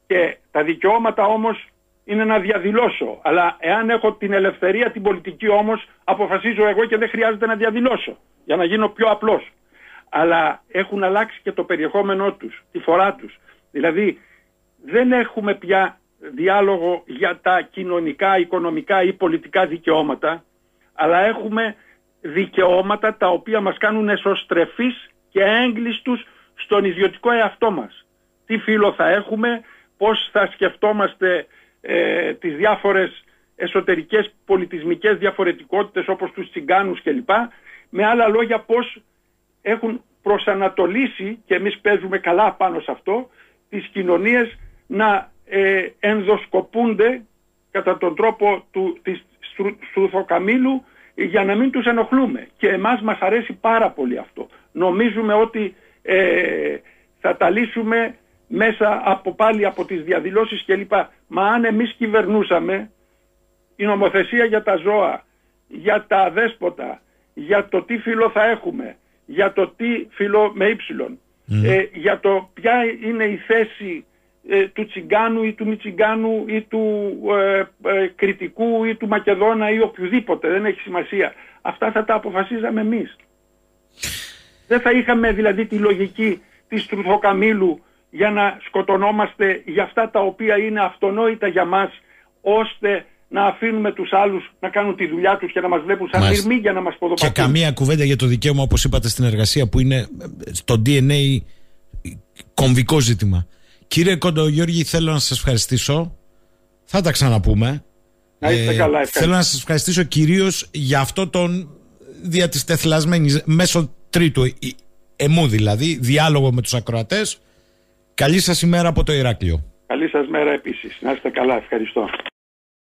Και τα δικαιώματα όμως είναι να διαδηλώσω. Αλλά εάν έχω την ελευθερία την πολιτική όμως αποφασίζω εγώ και δεν χρειάζεται να διαδηλώσω για να γίνω πιο απλός. Αλλά έχουν αλλάξει και το περιεχόμενό τους, τη φορά τους. Δηλαδή δεν έχουμε πια διάλογο για τα κοινωνικά, οικονομικά ή πολιτικά δικαιώματα αλλά έχουμε δικαιώματα τα οποία μας κάνουν εσωστρεφείς και έγκλειστους στον ιδιωτικό εαυτό μας. Τι φίλο θα έχουμε, πώς θα σκεφτόμαστε ε, τις διάφορες εσωτερικές πολιτισμικές διαφορετικότητες όπως τους τσιγκάνους κλπ. Με άλλα λόγια πώς έχουν προσανατολίσει και εμείς παίζουμε καλά πάνω σε αυτό τις κοινωνίες να ε, ενδοσκοπούνται κατά τον τρόπο του, της στρουθοκαμήλου για να μην τους ενοχλούμε. Και εμάς μας αρέσει πάρα πολύ αυτό. Νομίζουμε ότι ε, θα τα λύσουμε μέσα από πάλι από τις διαδηλώσεις κλπ. Μα αν εμείς κυβερνούσαμε η νομοθεσία για τα ζώα, για τα δέσποτα, για το τι φύλλο θα έχουμε, για το τι φύλλο με ύψιλον, ε, για το ποια είναι η θέση ε, του Τσιγκάνου ή του Μιτσιγκάνου ή του ε, ε, Κριτικού ή του Μακεδόνα ή οποιοδήποτε, δεν έχει σημασία. Αυτά θα τα αποφασίζαμε εμείς. Δεν θα είχαμε δηλαδή τη λογική της Τρουθοκαμήλου για να σκοτωνόμαστε για αυτά τα οποία είναι αυτονόητα για μας ώστε να αφήνουμε τους άλλους να κάνουν τη δουλειά τους και να μας βλέπουν σαν μυρμή για να μας ποδοπατούν. Και καμία κουβέντα για το δικαίωμα όπως είπατε στην εργασία που είναι στο DNA κομβικό ζήτημα. Κύριε Κοντογιώργη θέλω να σας ευχαριστήσω. Θα τα ξαναπούμε. Να είστε ε, καλά, Θέλω να σας ευχαριστήσω κυρίως για αυτό τον δια της τεθλασμένης μέσω τρίτου εμού δηλαδή, διάλογο με τους ακροατές. Καλή σας ημέρα από το Ηράκλειο. Καλή σας μέρα επίσης. Να είστε καλά. Ευχαριστώ.